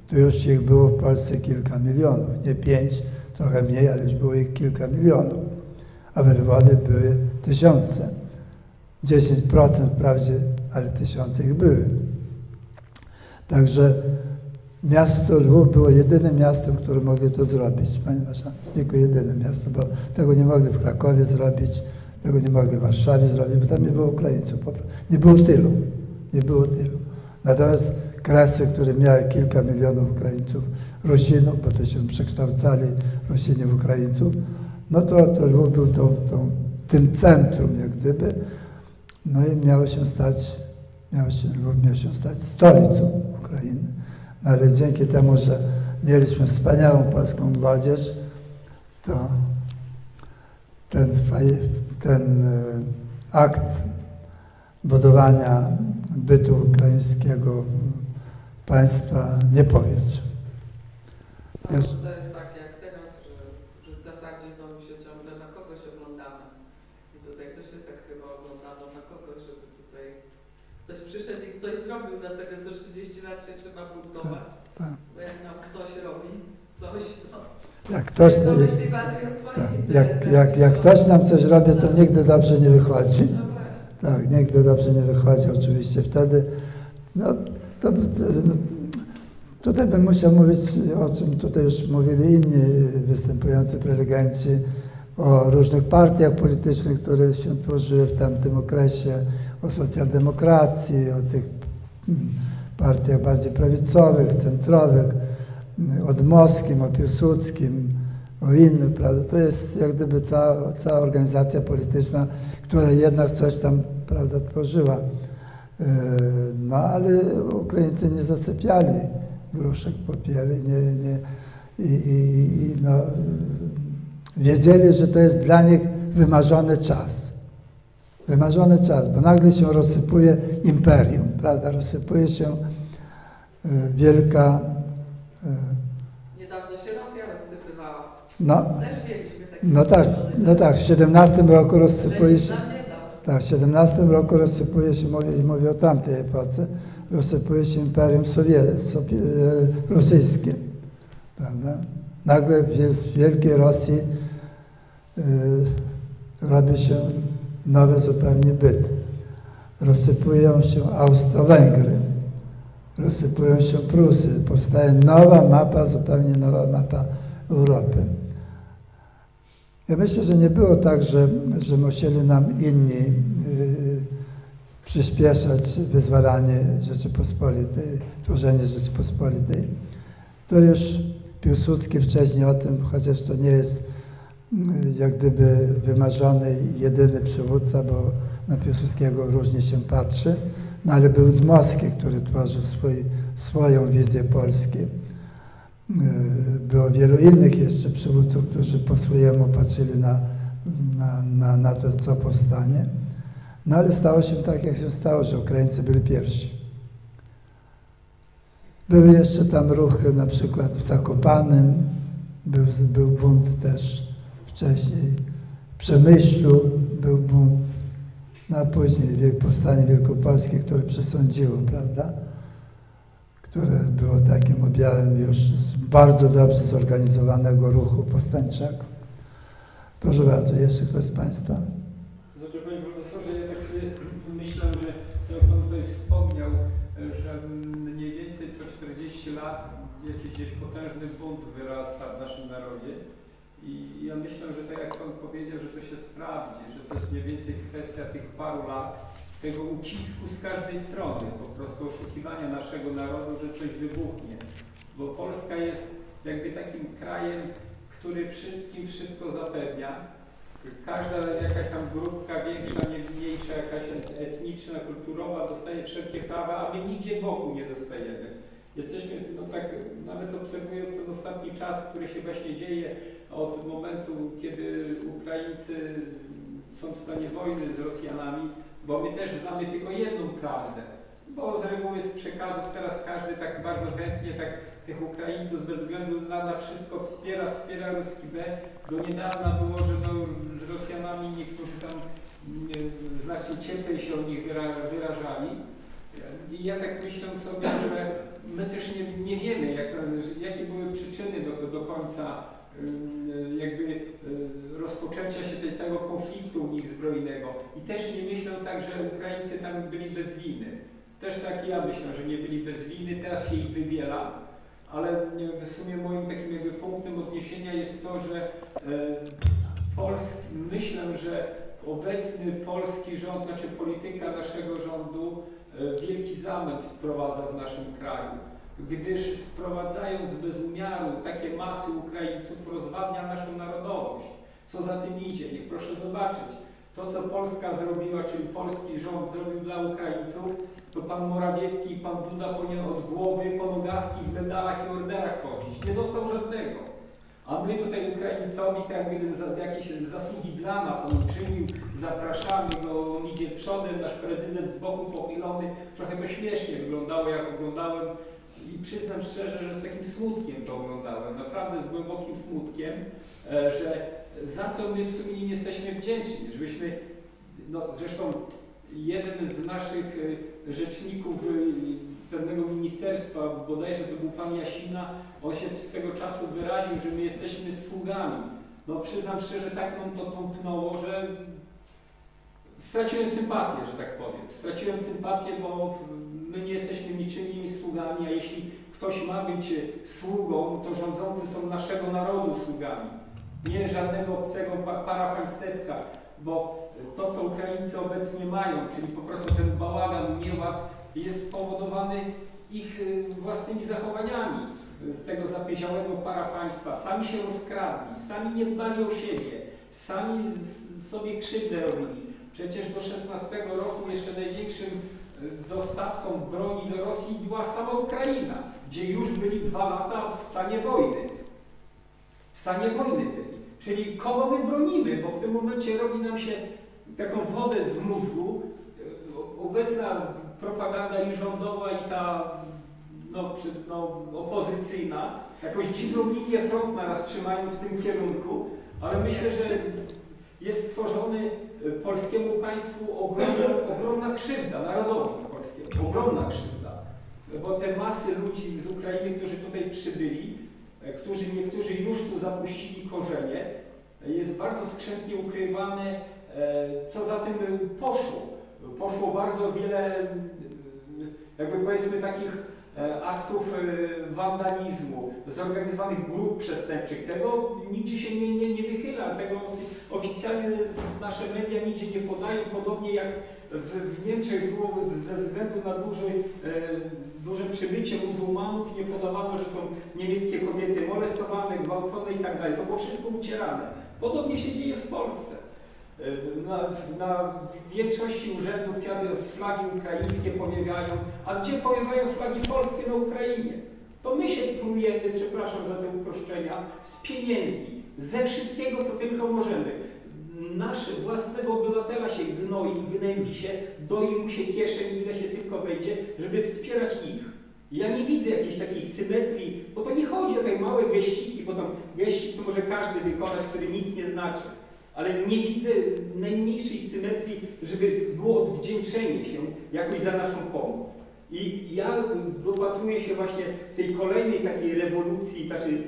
to już ich było w Polsce kilka milionów. Nie 5, trochę mniej, ale już było ich kilka milionów. A w Lwowie były tysiące. 10% wprawdzie, ale tysiące ich były. Także Miasto Lwów było jedynym miastem, które mogli to zrobić, Panie Marszałku. Tylko jedyne miasto, bo tego nie mogli w Krakowie zrobić, tego nie mogli w Warszawie zrobić, bo tam nie było Ukraińców. Nie było tylu. Nie było tylu. Natomiast Kresy, które miały kilka milionów Ukraińców, Rusinów, bo to się przekształcali Rusini w Ukraińców, no to, to Lwów był tą, tą, tym centrum, jak gdyby, no i miało się stać, miało się, Lwów miał się stać stolicą Ukrainy ale dzięki temu, że mieliśmy wspaniałą polską młodzież, to ten, ten e, akt budowania bytu ukraińskiego państwa nie powiedz. To jest tak jak teraz, że, że w zasadzie to my się ciągle na kogoś oglądamy. I tutaj to się tak chyba oglądano na kogoś, żeby tutaj ktoś przyszedł zrobił, dlatego co 30 lat się trzeba budować. Tak, tak. Bo jak nam ktoś robi coś, to Jak ktoś, to tak, jak, jak, jak ktoś nam coś robi, to nigdy dobrze nie wychodzi. No. Tak, nigdy dobrze nie wychodzi oczywiście wtedy. No, to, no, tutaj bym musiał mówić, o czym tutaj już mówili inni występujący prelegenci, o różnych partiach politycznych, które się tworzyły w tamtym okresie, o socjaldemokracji, o tych partiach bardziej prawicowych, centrowych, mm, o Dmowskim, o Piłsudskim, o innych, prawda? To jest jak gdyby cała, cała organizacja polityczna, która jednak coś tam, prawda, tworzyła. Yy, No ale Ukraińcy nie zaczepiali gruszek popieli, nie, nie, i, i no, wiedzieli, że to jest dla nich wymarzony czas. Wymarzony czas, bo nagle się rozsypuje imperium, prawda? Rozsypuje się y, wielka. Y, Niedawno się Rosja rozsypywała. No, no tak, no tak, w 17 roku rozsypuje się. Tak, w 17 roku rozsypuje się, mówię, mówię o tamtej epoce, rozsypuje się imperium sowieckie, rosyjskie. Prawda? Nagle w wielkiej Rosji y, robi się nowy zupełnie byt. Rozsypują się Austro-Węgry, rozsypują się Prusy, powstaje nowa mapa, zupełnie nowa mapa Europy. Ja myślę, że nie było tak, że, że musieli nam inni y, przyspieszać wyzwalanie Rzeczypospolitej, tworzenie Rzeczypospolitej. To już Piłsudski wcześniej o tym, chociaż to nie jest y, jak gdyby wymarzony jedyny przywódca, bo na Piłsudskiego różnie się patrzy, no ale był Dmowski, który tworzył swój, swoją wizję Polski. Y, było wielu innych jeszcze przywódców, którzy po swojemu patrzyli na, na, na, na to, co powstanie. No ale stało się tak, jak się stało, że Ukraińcy byli pierwsi. Były jeszcze tam ruchy, na przykład w Zakopanem, był, był bunt też wcześniej, w Przemyślu był bunt, no a później powstanie wielkopolskie, które przesądziło, prawda? które było takim objawem już bardzo dobrze zorganizowanego ruchu powstańczego. Proszę bardzo, jeszcze ktoś z Państwa? Myślę, że tak jak Pan powiedział, że to się sprawdzi, że to jest mniej więcej kwestia tych paru lat, tego ucisku z każdej strony, po prostu oszukiwania naszego narodu, że coś wybuchnie. Bo Polska jest jakby takim krajem, który wszystkim wszystko zapewnia. Każda jakaś tam grupka większa, nie mniejsza, jakaś etniczna, kulturowa dostaje wszelkie prawa, a my nigdzie wokół nie dostajemy. Jesteśmy, no tak, nawet obserwując ten ostatni czas, który się właśnie dzieje od momentu, kiedy Ukraińcy są w stanie wojny z Rosjanami, bo my też znamy tylko jedną prawdę. Bo z reguły z przekazów teraz każdy tak bardzo chętnie tak tych Ukraińców bez względu na, na wszystko wspiera, wspiera ruski B. Do niedawna było, że no, z Rosjanami niektórzy tam nie, znacznie cieplej się o nich wyrażali. I ja tak myślę sobie, że my też nie, nie wiemy, jak to, jakie były przyczyny do, do końca jakby y, rozpoczęcia się tej całego konfliktu u nich zbrojnego. I też nie myślę tak, że Ukraińcy tam byli bez winy. Też tak ja myślę, że nie byli bez winy, teraz się ich wybiela, ale w sumie moim takim jakby punktem odniesienia jest to, że e, Polsk, myślę, że obecny polski rząd, znaczy polityka naszego rządu e, wielki zamęt wprowadza w naszym kraju gdyż sprowadzając bez umiaru takie masy Ukraińców rozwadnia naszą narodowość. Co za tym idzie? Niech proszę zobaczyć. To, co Polska zrobiła, czyli polski rząd zrobił dla Ukraińców, to pan Morawiecki i pan Duda powinien od głowy po nogawki w medalach i orderach chodzić. Nie dostał żadnego. A my tutaj Ukraińcowi, tak jakby jakieś zasługi dla nas on uczynił, zapraszamy go, on idzie przodem, nasz prezydent z boku pochylony. Trochę to śmiesznie wyglądało, jak oglądałem i przyznam szczerze, że z takim smutkiem to oglądałem, naprawdę z głębokim smutkiem, e, że za co my w sumie nie jesteśmy wdzięczni, żebyśmy, no zresztą jeden z naszych e, rzeczników e, pewnego ministerstwa, bodajże to był pan Jasina, on się swego czasu wyraził, że my jesteśmy sługami. No przyznam szczerze, tak nam to tąpnęło, że straciłem sympatię, że tak powiem. Straciłem sympatię, bo my nie jesteśmy niczymi sługami, a jeśli ktoś ma być sługą, to rządzący są naszego narodu sługami, nie żadnego obcego parapaństewka, bo to, co Ukraińcy obecnie mają, czyli po prostu ten bałagan, nieład, jest spowodowany ich y, własnymi zachowaniami z tego zapieziałego parapaństwa. Sami się rozkradli, sami nie dbali o siebie, sami sobie krzywdę robili. Przecież do 16 roku jeszcze największym dostawcą broni do Rosji była sama Ukraina, gdzie już byli dwa lata w stanie wojny. W stanie wojny byli. Czyli kogo my bronimy, bo w tym momencie robi nam się taką wodę z mózgu. Y, Obecna propaganda i rządowa i ta no, czy, no, opozycyjna jakąś dziwną linię front naraz trzymają w tym kierunku, ale myślę, że jest stworzony y, polskiemu państwu ogromna, ogromna krzywda, narodowi polskiemu, ogromna krzywda. Bo te masy ludzi z Ukrainy, którzy tutaj przybyli, e, którzy niektórzy już tu zapuścili korzenie, e, jest bardzo skrzętnie ukrywane, e, co za tym poszło. Poszło bardzo wiele, jakby powiedzmy, takich aktów wandalizmu, zorganizowanych grup przestępczych. Tego nigdzie się nie, nie, nie wychyla, tego oficjalnie nasze media nigdzie nie podają, podobnie jak w, w Niemczech było ze względu na duży, e, duże przybycie muzułmanów, nie podawano, że są niemieckie kobiety molestowane, gwałcone i tak. To było wszystko ucierane. Podobnie się dzieje w Polsce. E, Na, na większości urzędów flagi ukraińskie powiewają, a gdzie powiewają flagi polskie na Ukrainie? To my się próbujemy, przepraszam za te uproszczenia, z pieniędzmi, ze wszystkiego, co tylko możemy. Nasze własnego obywatela się gnoi, gnębi się, doi mu się kieszeń, ile się tylko wejdzie, żeby wspierać ich. Ja nie widzę jakiejś takiej symetrii, bo to nie chodzi o te małe geściki, bo tam geścik to może każdy wykonać, który nic nie znaczy. Ale nie widzę najmniejszej symetrii, żeby było odwdzięczenie się jakoś za naszą pomoc. I ja dopatruję się właśnie tej kolejnej takiej rewolucji, znaczy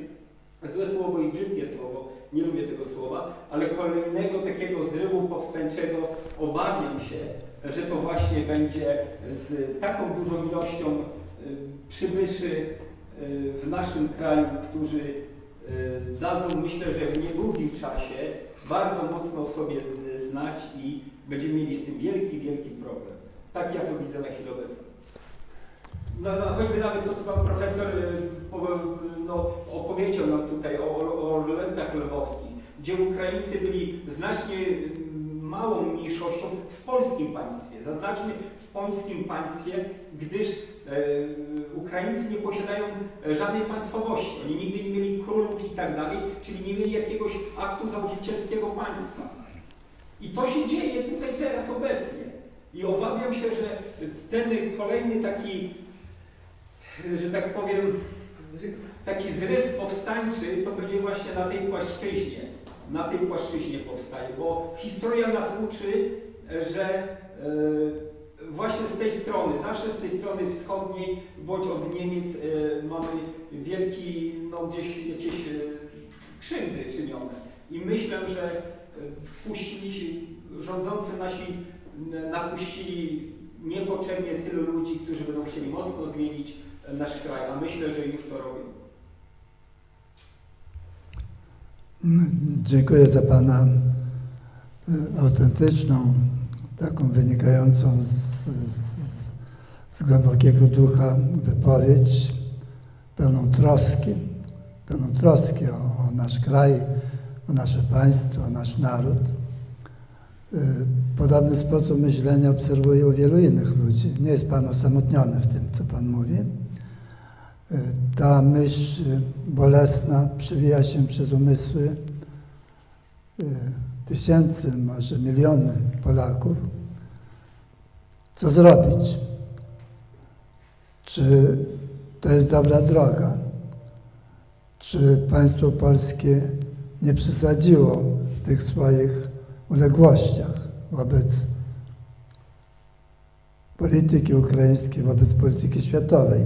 złe słowo i brzydkie słowo, nie lubię tego słowa, ale kolejnego takiego zrywu powstańczego obawiam się, że to właśnie będzie z taką dużą ilością y, przybyszy y, w naszym kraju, którzy y, dadzą myślę, że w niedługim czasie bardzo mocno sobie znać i będziemy mieli z tym wielki, wielki problem. Tak ja to widzę na chwilę obecną. No, no, choćby nawet to, co pan profesor y, po- no, opowiedział nam tutaj o, o, o Orlętach Lwowskich, gdzie Ukraińcy byli znacznie y, małą mniejszością w polskim państwie. Zaznaczmy w polskim państwie, gdyż e, Ukraińcy nie posiadają żadnej państwowości. Oni nigdy nie mieli królów i tak dalej, czyli nie mieli jakiegoś aktu założycielskiego państwa. I to się dzieje tutaj teraz obecnie. I obawiam się, że ten kolejny taki, że tak powiem, taki zryw powstańczy to będzie właśnie na tej płaszczyźnie. Na tej płaszczyźnie powstaje, bo historia nas uczy, że e, właśnie z tej strony, zawsze z tej strony wschodniej, bądź od Niemiec e, mamy wielki, no gdzieś jakieś e, krzywdy czynione. I myślę, że wpuścili się, rządzący nasi napuścili niepotrzebnie tylu ludzi, którzy będą chcieli mocno zmienić nasz kraj, a myślę, że już to robią. Dziękuję za Pana e, autentyczną, taką wynikającą z, z, z głębokiego ducha wypowiedź, pełną troski, pełną troski o, o nasz kraj, o nasze państwo, o nasz naród. E, Podobny sposób myślenia obserwuję u wielu innych ludzi. Nie jest Pan osamotniony w tym, co Pan mówi. Ta myśl e, bolesna przewija się przez umysły e, tysięcy, może miliony Polaków. Co zrobić? Czy to jest dobra droga? Czy państwo polskie nie przesadziło w tych swoich uległościach wobec polityki ukraińskiej, wobec polityki światowej?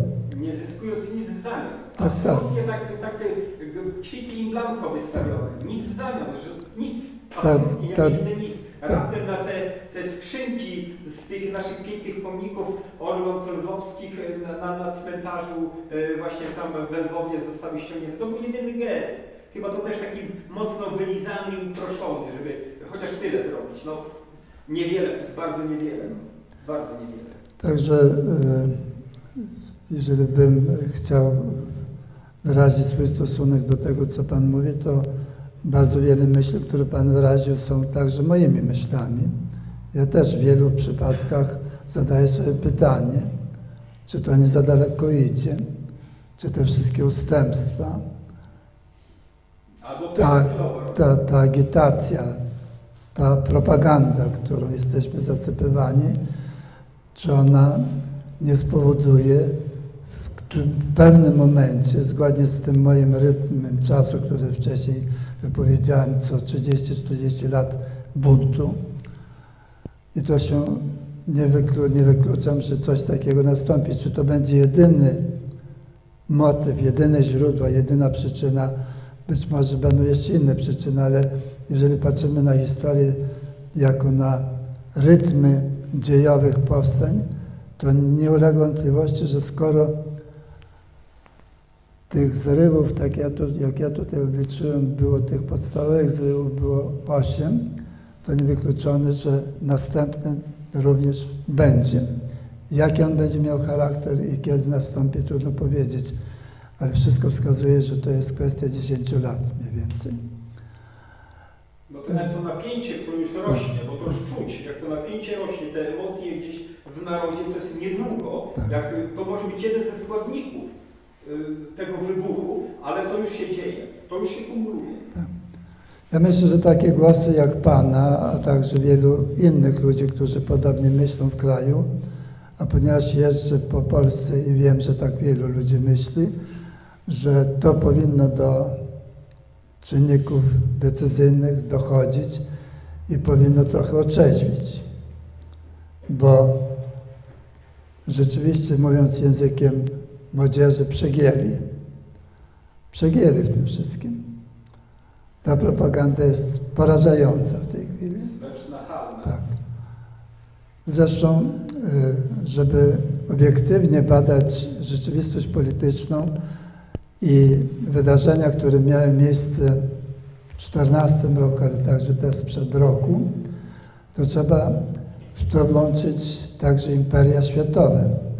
Tak, tak. Absolutnie tak, takie kwity im blanko wystawione. Nic w zamian, że nic. Tak, Absolutnie ja tak. nie widzę nic. Raptem na te, te skrzynki z tych naszych pięknych pomników Orląt Lwowskich na, na, na cmentarzu e, właśnie tam w Lwowie zostały ściągnięte. To był jedyny gest. Chyba to też taki mocno wylizany i uproszczony, żeby chociaż tyle zrobić. No niewiele, to jest bardzo niewiele. Bardzo niewiele. Także e, jeżeli bym chciał wyrazić swój stosunek do tego, co Pan mówi, to bardzo wiele myśli, które Pan wyraził, są także moimi myślami. Ja też w wielu przypadkach zadaję sobie pytanie, czy to nie za daleko idzie, czy te wszystkie ustępstwa, celowo. ta, ta agitacja, ta propaganda, którą jesteśmy zasypywani, czy ona nie spowoduje w pewnym momencie, zgodnie z tym moim rytmem czasu, który wcześniej wypowiedziałem, co 30-40 lat buntu, i to się nie, wyklu, nie wykluczam, że coś takiego nastąpi. Czy to będzie jedyny motyw, jedyne źródło, jedyna przyczyna, być może będą jeszcze inne przyczyny, ale jeżeli patrzymy na historię jako na rytmy dziejowych powstań, to nie ulega wątpliwości, że skoro tych zrywów, tak ja tu, jak ja tutaj obliczyłem, było tych podstawowych zrywów było osiem, to niewykluczone, że następny również będzie. Jaki on będzie miał charakter i kiedy nastąpi, trudno powiedzieć, ale wszystko wskazuje, że to jest kwestia 10 lat mniej więcej. Bo to, to napięcie, które już rośnie, bo to już czuć, jak to napięcie rośnie, te emocje gdzieś w narodzie, to jest niedługo, Tak. jak to może być jeden ze składników tego wybuchu, ale to już się dzieje, to już się kumuluje. Ja myślę, że takie głosy jak Pana, a także wielu innych ludzi, którzy podobnie myślą w kraju, a ponieważ jeżdżę po Polsce i wiem, że tak wielu ludzi myśli, że to powinno do czynników decyzyjnych dochodzić i powinno trochę otrzeźwić. Bo rzeczywiście, mówiąc językiem młodzieży, przegięli. Przegięli w tym wszystkim. Ta propaganda jest porażająca w tej chwili. Tak. Zresztą, y, żeby obiektywnie badać rzeczywistość polityczną i wydarzenia, które miały miejsce w 2014 roku, ale także też sprzed roku, to trzeba w to włączyć także imperia światowe.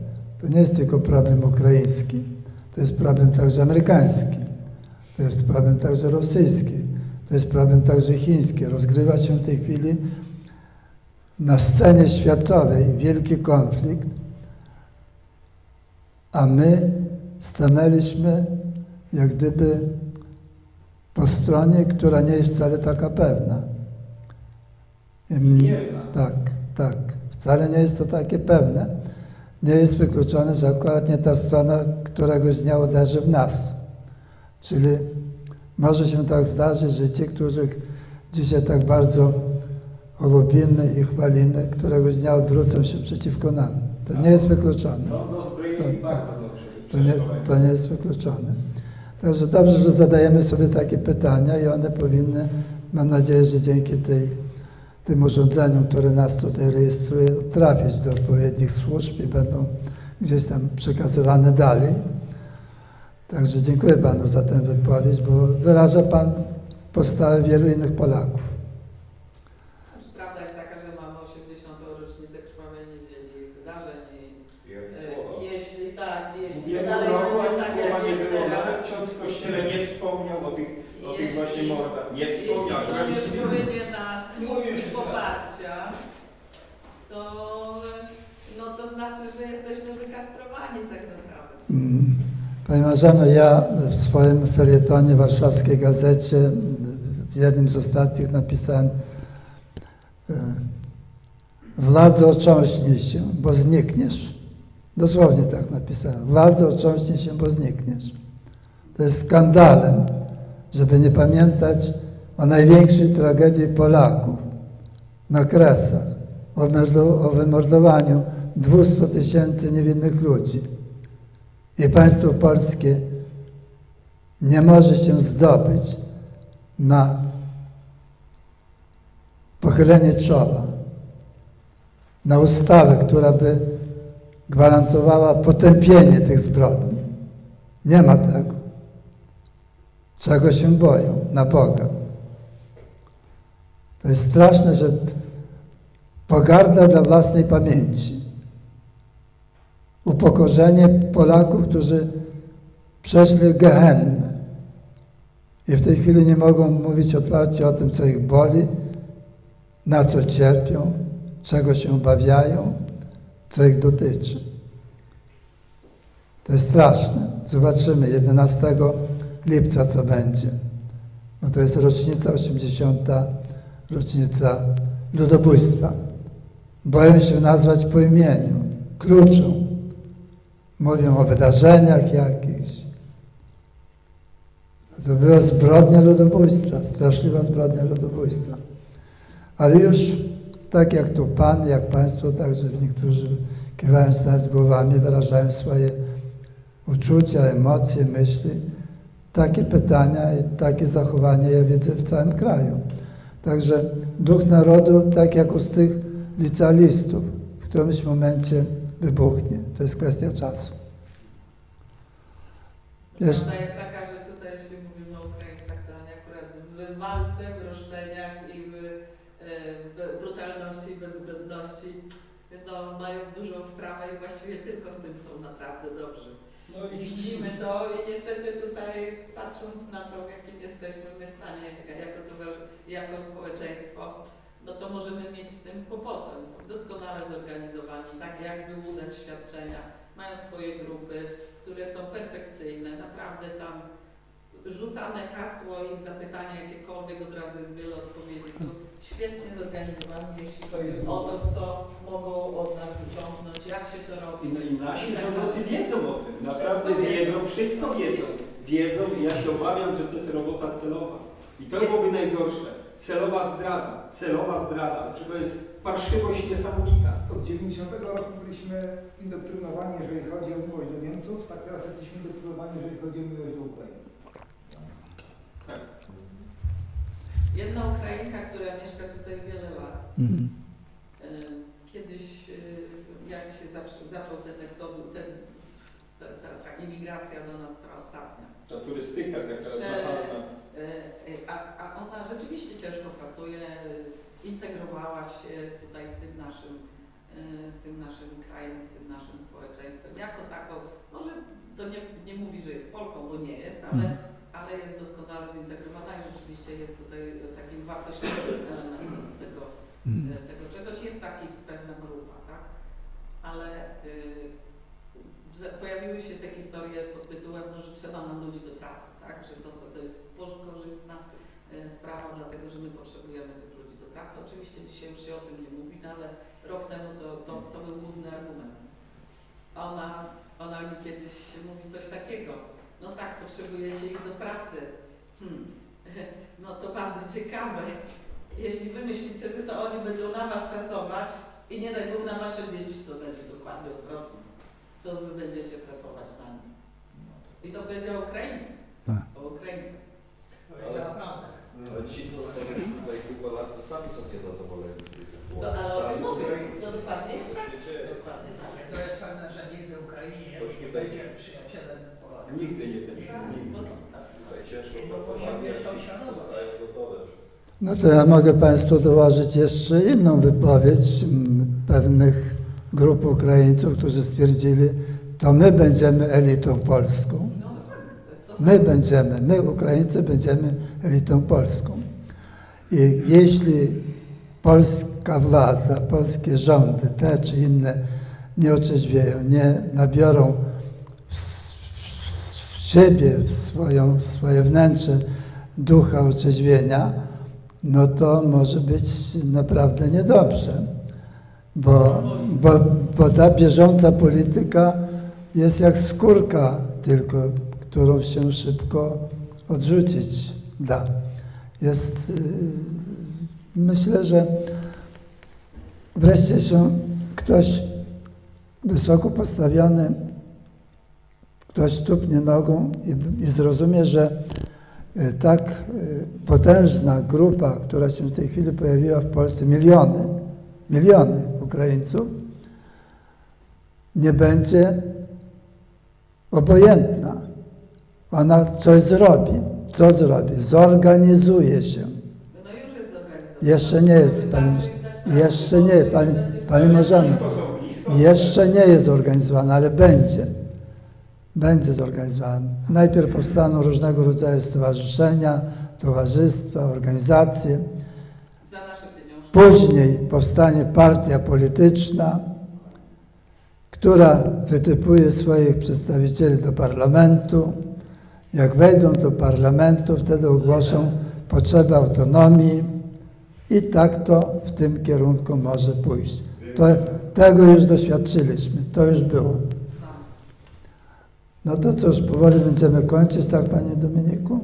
To nie jest tylko problem ukraiński, to jest problem także amerykański, to jest problem także rosyjski, to jest problem także chiński. Rozgrywa się w tej chwili na scenie światowej wielki konflikt, a my stanęliśmy jak gdyby po stronie, która nie jest wcale taka pewna. Mierna. Tak, tak. Wcale nie jest to takie pewne. Nie jest wykluczone, że akurat nie ta strona któregoś dnia uderzy w nas. Czyli może się tak zdarzyć, że ci, których dzisiaj tak bardzo lubimy i chwalimy, któregoś dnia odwrócą się przeciwko nam. To nie jest wykluczone. Dozbrojeni Tak, To nie, to nie jest wykluczone. Także dobrze, że zadajemy sobie takie pytania i one powinny, mam nadzieję, że dzięki tej, tym urządzeniom, które nas tutaj rejestruje, trafić do odpowiednich służb i będą gdzieś tam przekazywane dalej. Także dziękuję Panu za tę wypowiedź, bo wyraża Pan postawę wielu innych Polaków. Znaczy, Prawda jest taka, że mamy 80. rocznicę krwawej niedzieli wydarzeń i Wielkie e, słowa. jeśli tak, W jeśli to ubiegłym dalej roku będzie ani tak, słowa jak nie jest było, teraz, nawet ksiądz w kościele nie wspomniał o tych, o tych Jeśli- właśnie mordach. Nie jeśli wspomniał, to że nie wpłynie na słuch Mówisz, i że- poparcia, to, no to znaczy, że jesteśmy wykastrowani tak naprawdę. Mm. Panie ja w swoim felietonie warszawskiej gazecie w jednym z ostatnich napisałem e, Władze ocząśnij się, bo znikniesz. Dosłownie tak napisałem. Władze ocząśnij się, bo znikniesz. To jest skandalem, żeby nie pamiętać o największej tragedii Polaków na Kresach, o wymordowaniu 200 tysięcy niewinnych ludzi. I państwo polskie nie może się zdobyć na pochylenie czoła, na ustawę, która by gwarantowała potępienie tych zbrodni. Nie ma tego. Czego się boją? Na Boga. To jest straszne, że pogarda dla własnej pamięci upokorzenie Polaków, którzy przeszli gehennę i w tej chwili nie mogą mówić otwarcie o tym, co ich boli, na co cierpią, czego się obawiają. co ich dotyczy. To jest straszne. Zobaczymy 11 lipca, co będzie. Bo to jest rocznica 80. rocznica ludobójstwa. Boję się nazwać po imieniu, kluczą. Mówią o wydarzeniach jakichś. To była zbrodnia ludobójstwa, straszliwa zbrodnia ludobójstwa. Ale już tak jak tu Pan, jak Państwo, także niektórzy kiwając nawet głowami wyrażają swoje uczucia, emocje, myśli. Takie pytania i takie zachowania ja widzę w całym kraju. Także duch narodu, tak jak u z tych licealistów, w którymś momencie wybuchnie. To jest kwestia czasu. Wiesz- Prawda jest taka, że tutaj jeśli mówimy o Ukraińcach, to oni akurat w walce, w roszczeniach i w, e, w brutalności i bezwzględności no, mają dużo wprawy i właściwie tylko w tym są naprawdę dobrzy. No I widzimy to i niestety tutaj patrząc na to, w jakim jesteśmy my stanie jako, towarzy- jako społeczeństwo, no to możemy mieć z tym kłopotem. Są doskonale zorganizowani, tak jak wyłudzać świadczenia, mają swoje grupy, które są perfekcyjne, naprawdę tam rzucane hasło i zapytania jakiekolwiek, od razu jest wiele odpowiedzi. Są świetnie zorganizowani, jeśli chodzi o to, co mogą od nas wyciągnąć, jak się to robi. No i nasi tak rządzący dalej. wiedzą o tym, naprawdę wiedzą, wszystko wiedzą. Wiedzą i ja się obawiam, że to jest robota celowa. I to byłoby najgorsze. Celowa zdrada, celowa zdrada, czy to jest parszywość niesamowita. Od 90 roku byliśmy indoktrynowani, jeżeli chodzi o miłość do Niemców, tak teraz jesteśmy indoktrynowani, jeżeli chodzi o miłość do Ukraińców. Jedna Ukrainka, która mieszka tutaj wiele lat, Mhm. kiedyś jak się zaczął, zaczął ten egzodus, ten, ta, ta, ta imigracja do nas, ta ostatnia, Ta turystyka taka Że- A, a ona rzeczywiście ciężko pracuje, zintegrowała się tutaj z tym naszym, e, z tym naszym krajem, z tym naszym społeczeństwem. Jako taką, może to nie, nie mówi, że jest Polką, bo nie jest, ale, Mhm. ale jest doskonale zintegrowana i rzeczywiście jest tutaj takim wartościowym elementem tego, Mhm. e, tego czegoś. Jest taki pewna grupa, tak? Ale y, pojawiły się te historie pod tytułem, no, że trzeba nam ludzi do pracy, tak? Że to, to jest korzystna y, sprawa, dlatego że my potrzebujemy tych ludzi do pracy. Oczywiście dzisiaj już się o tym nie mówi, no, ale rok temu to, to, to był główny argument. Ona, ona mi kiedyś mówi coś takiego. No tak, potrzebujecie ich do pracy. Hmm. No to bardzo ciekawe. Jeśli wy myślicie, że to oni będą na was pracować i nie daj Bóg na wasze dzieci, to będzie dokładnie odwrotnie. To wy będziecie pracować na nich. I to będzie o Ukrainie. Tak. O Ukraińcach. Ale ci, co są tutaj kilka lat, to sami są niezadowoleni z tej sytuacji. ale o tym Sami mówię. To dokładnie jest Co tak. Dokładnie tak. To jest pewne, że nigdy Ukrainie nie będzie przyjacielem Polaków. Nigdy nie będzie. Tak, Nigdy. no tak. Tutaj ciężko I to pracowani, musimy a zostają gotowe wszystko. No to ja mogę Państwu dołożyć jeszcze inną wypowiedź m, pewnych grup Ukraińców, którzy stwierdzili, to my będziemy elitą polską. My będziemy, my Ukraińcy będziemy elitą polską. I jeśli polska władza, polskie rządy, te czy inne nie otrzeźwieją, nie nabiorą w, w siebie, w, swoją, w swoje wnętrze ducha otrzeźwienia, no to może być naprawdę niedobrze. Bo, bo, bo ta bieżąca polityka jest jak skórka tylko, którą się szybko odrzucić da. Jest, y, myślę, że wreszcie się ktoś wysoko postawiony, ktoś stupnie nogą i, i zrozumie, że y, tak y, potężna grupa, która się w tej chwili pojawiła w Polsce, miliony, miliony Ukraińców, nie będzie obojętna. Ona coś zrobi. Co zrobi? Zorganizuje się. Jeszcze nie jest, pani, jeszcze nie, pani, pani blisko. jeszcze nie jest zorganizowana, ale będzie. Będzie zorganizowana. Najpierw powstaną różnego rodzaju stowarzyszenia, towarzystwa, organizacje. Później powstanie partia polityczna, która wytypuje swoich przedstawicieli do parlamentu. Jak wejdą do parlamentu, wtedy ogłoszą potrzebę autonomii i tak to w tym kierunku może pójść. To, tego już doświadczyliśmy, to już było. No to cóż, powoli będziemy kończyć, tak Panie Dominiku?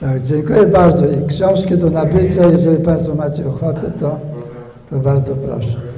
Tak, dziękuję bardzo. I książki do nabycia, jeżeli Państwo macie ochotę, to, to bardzo proszę.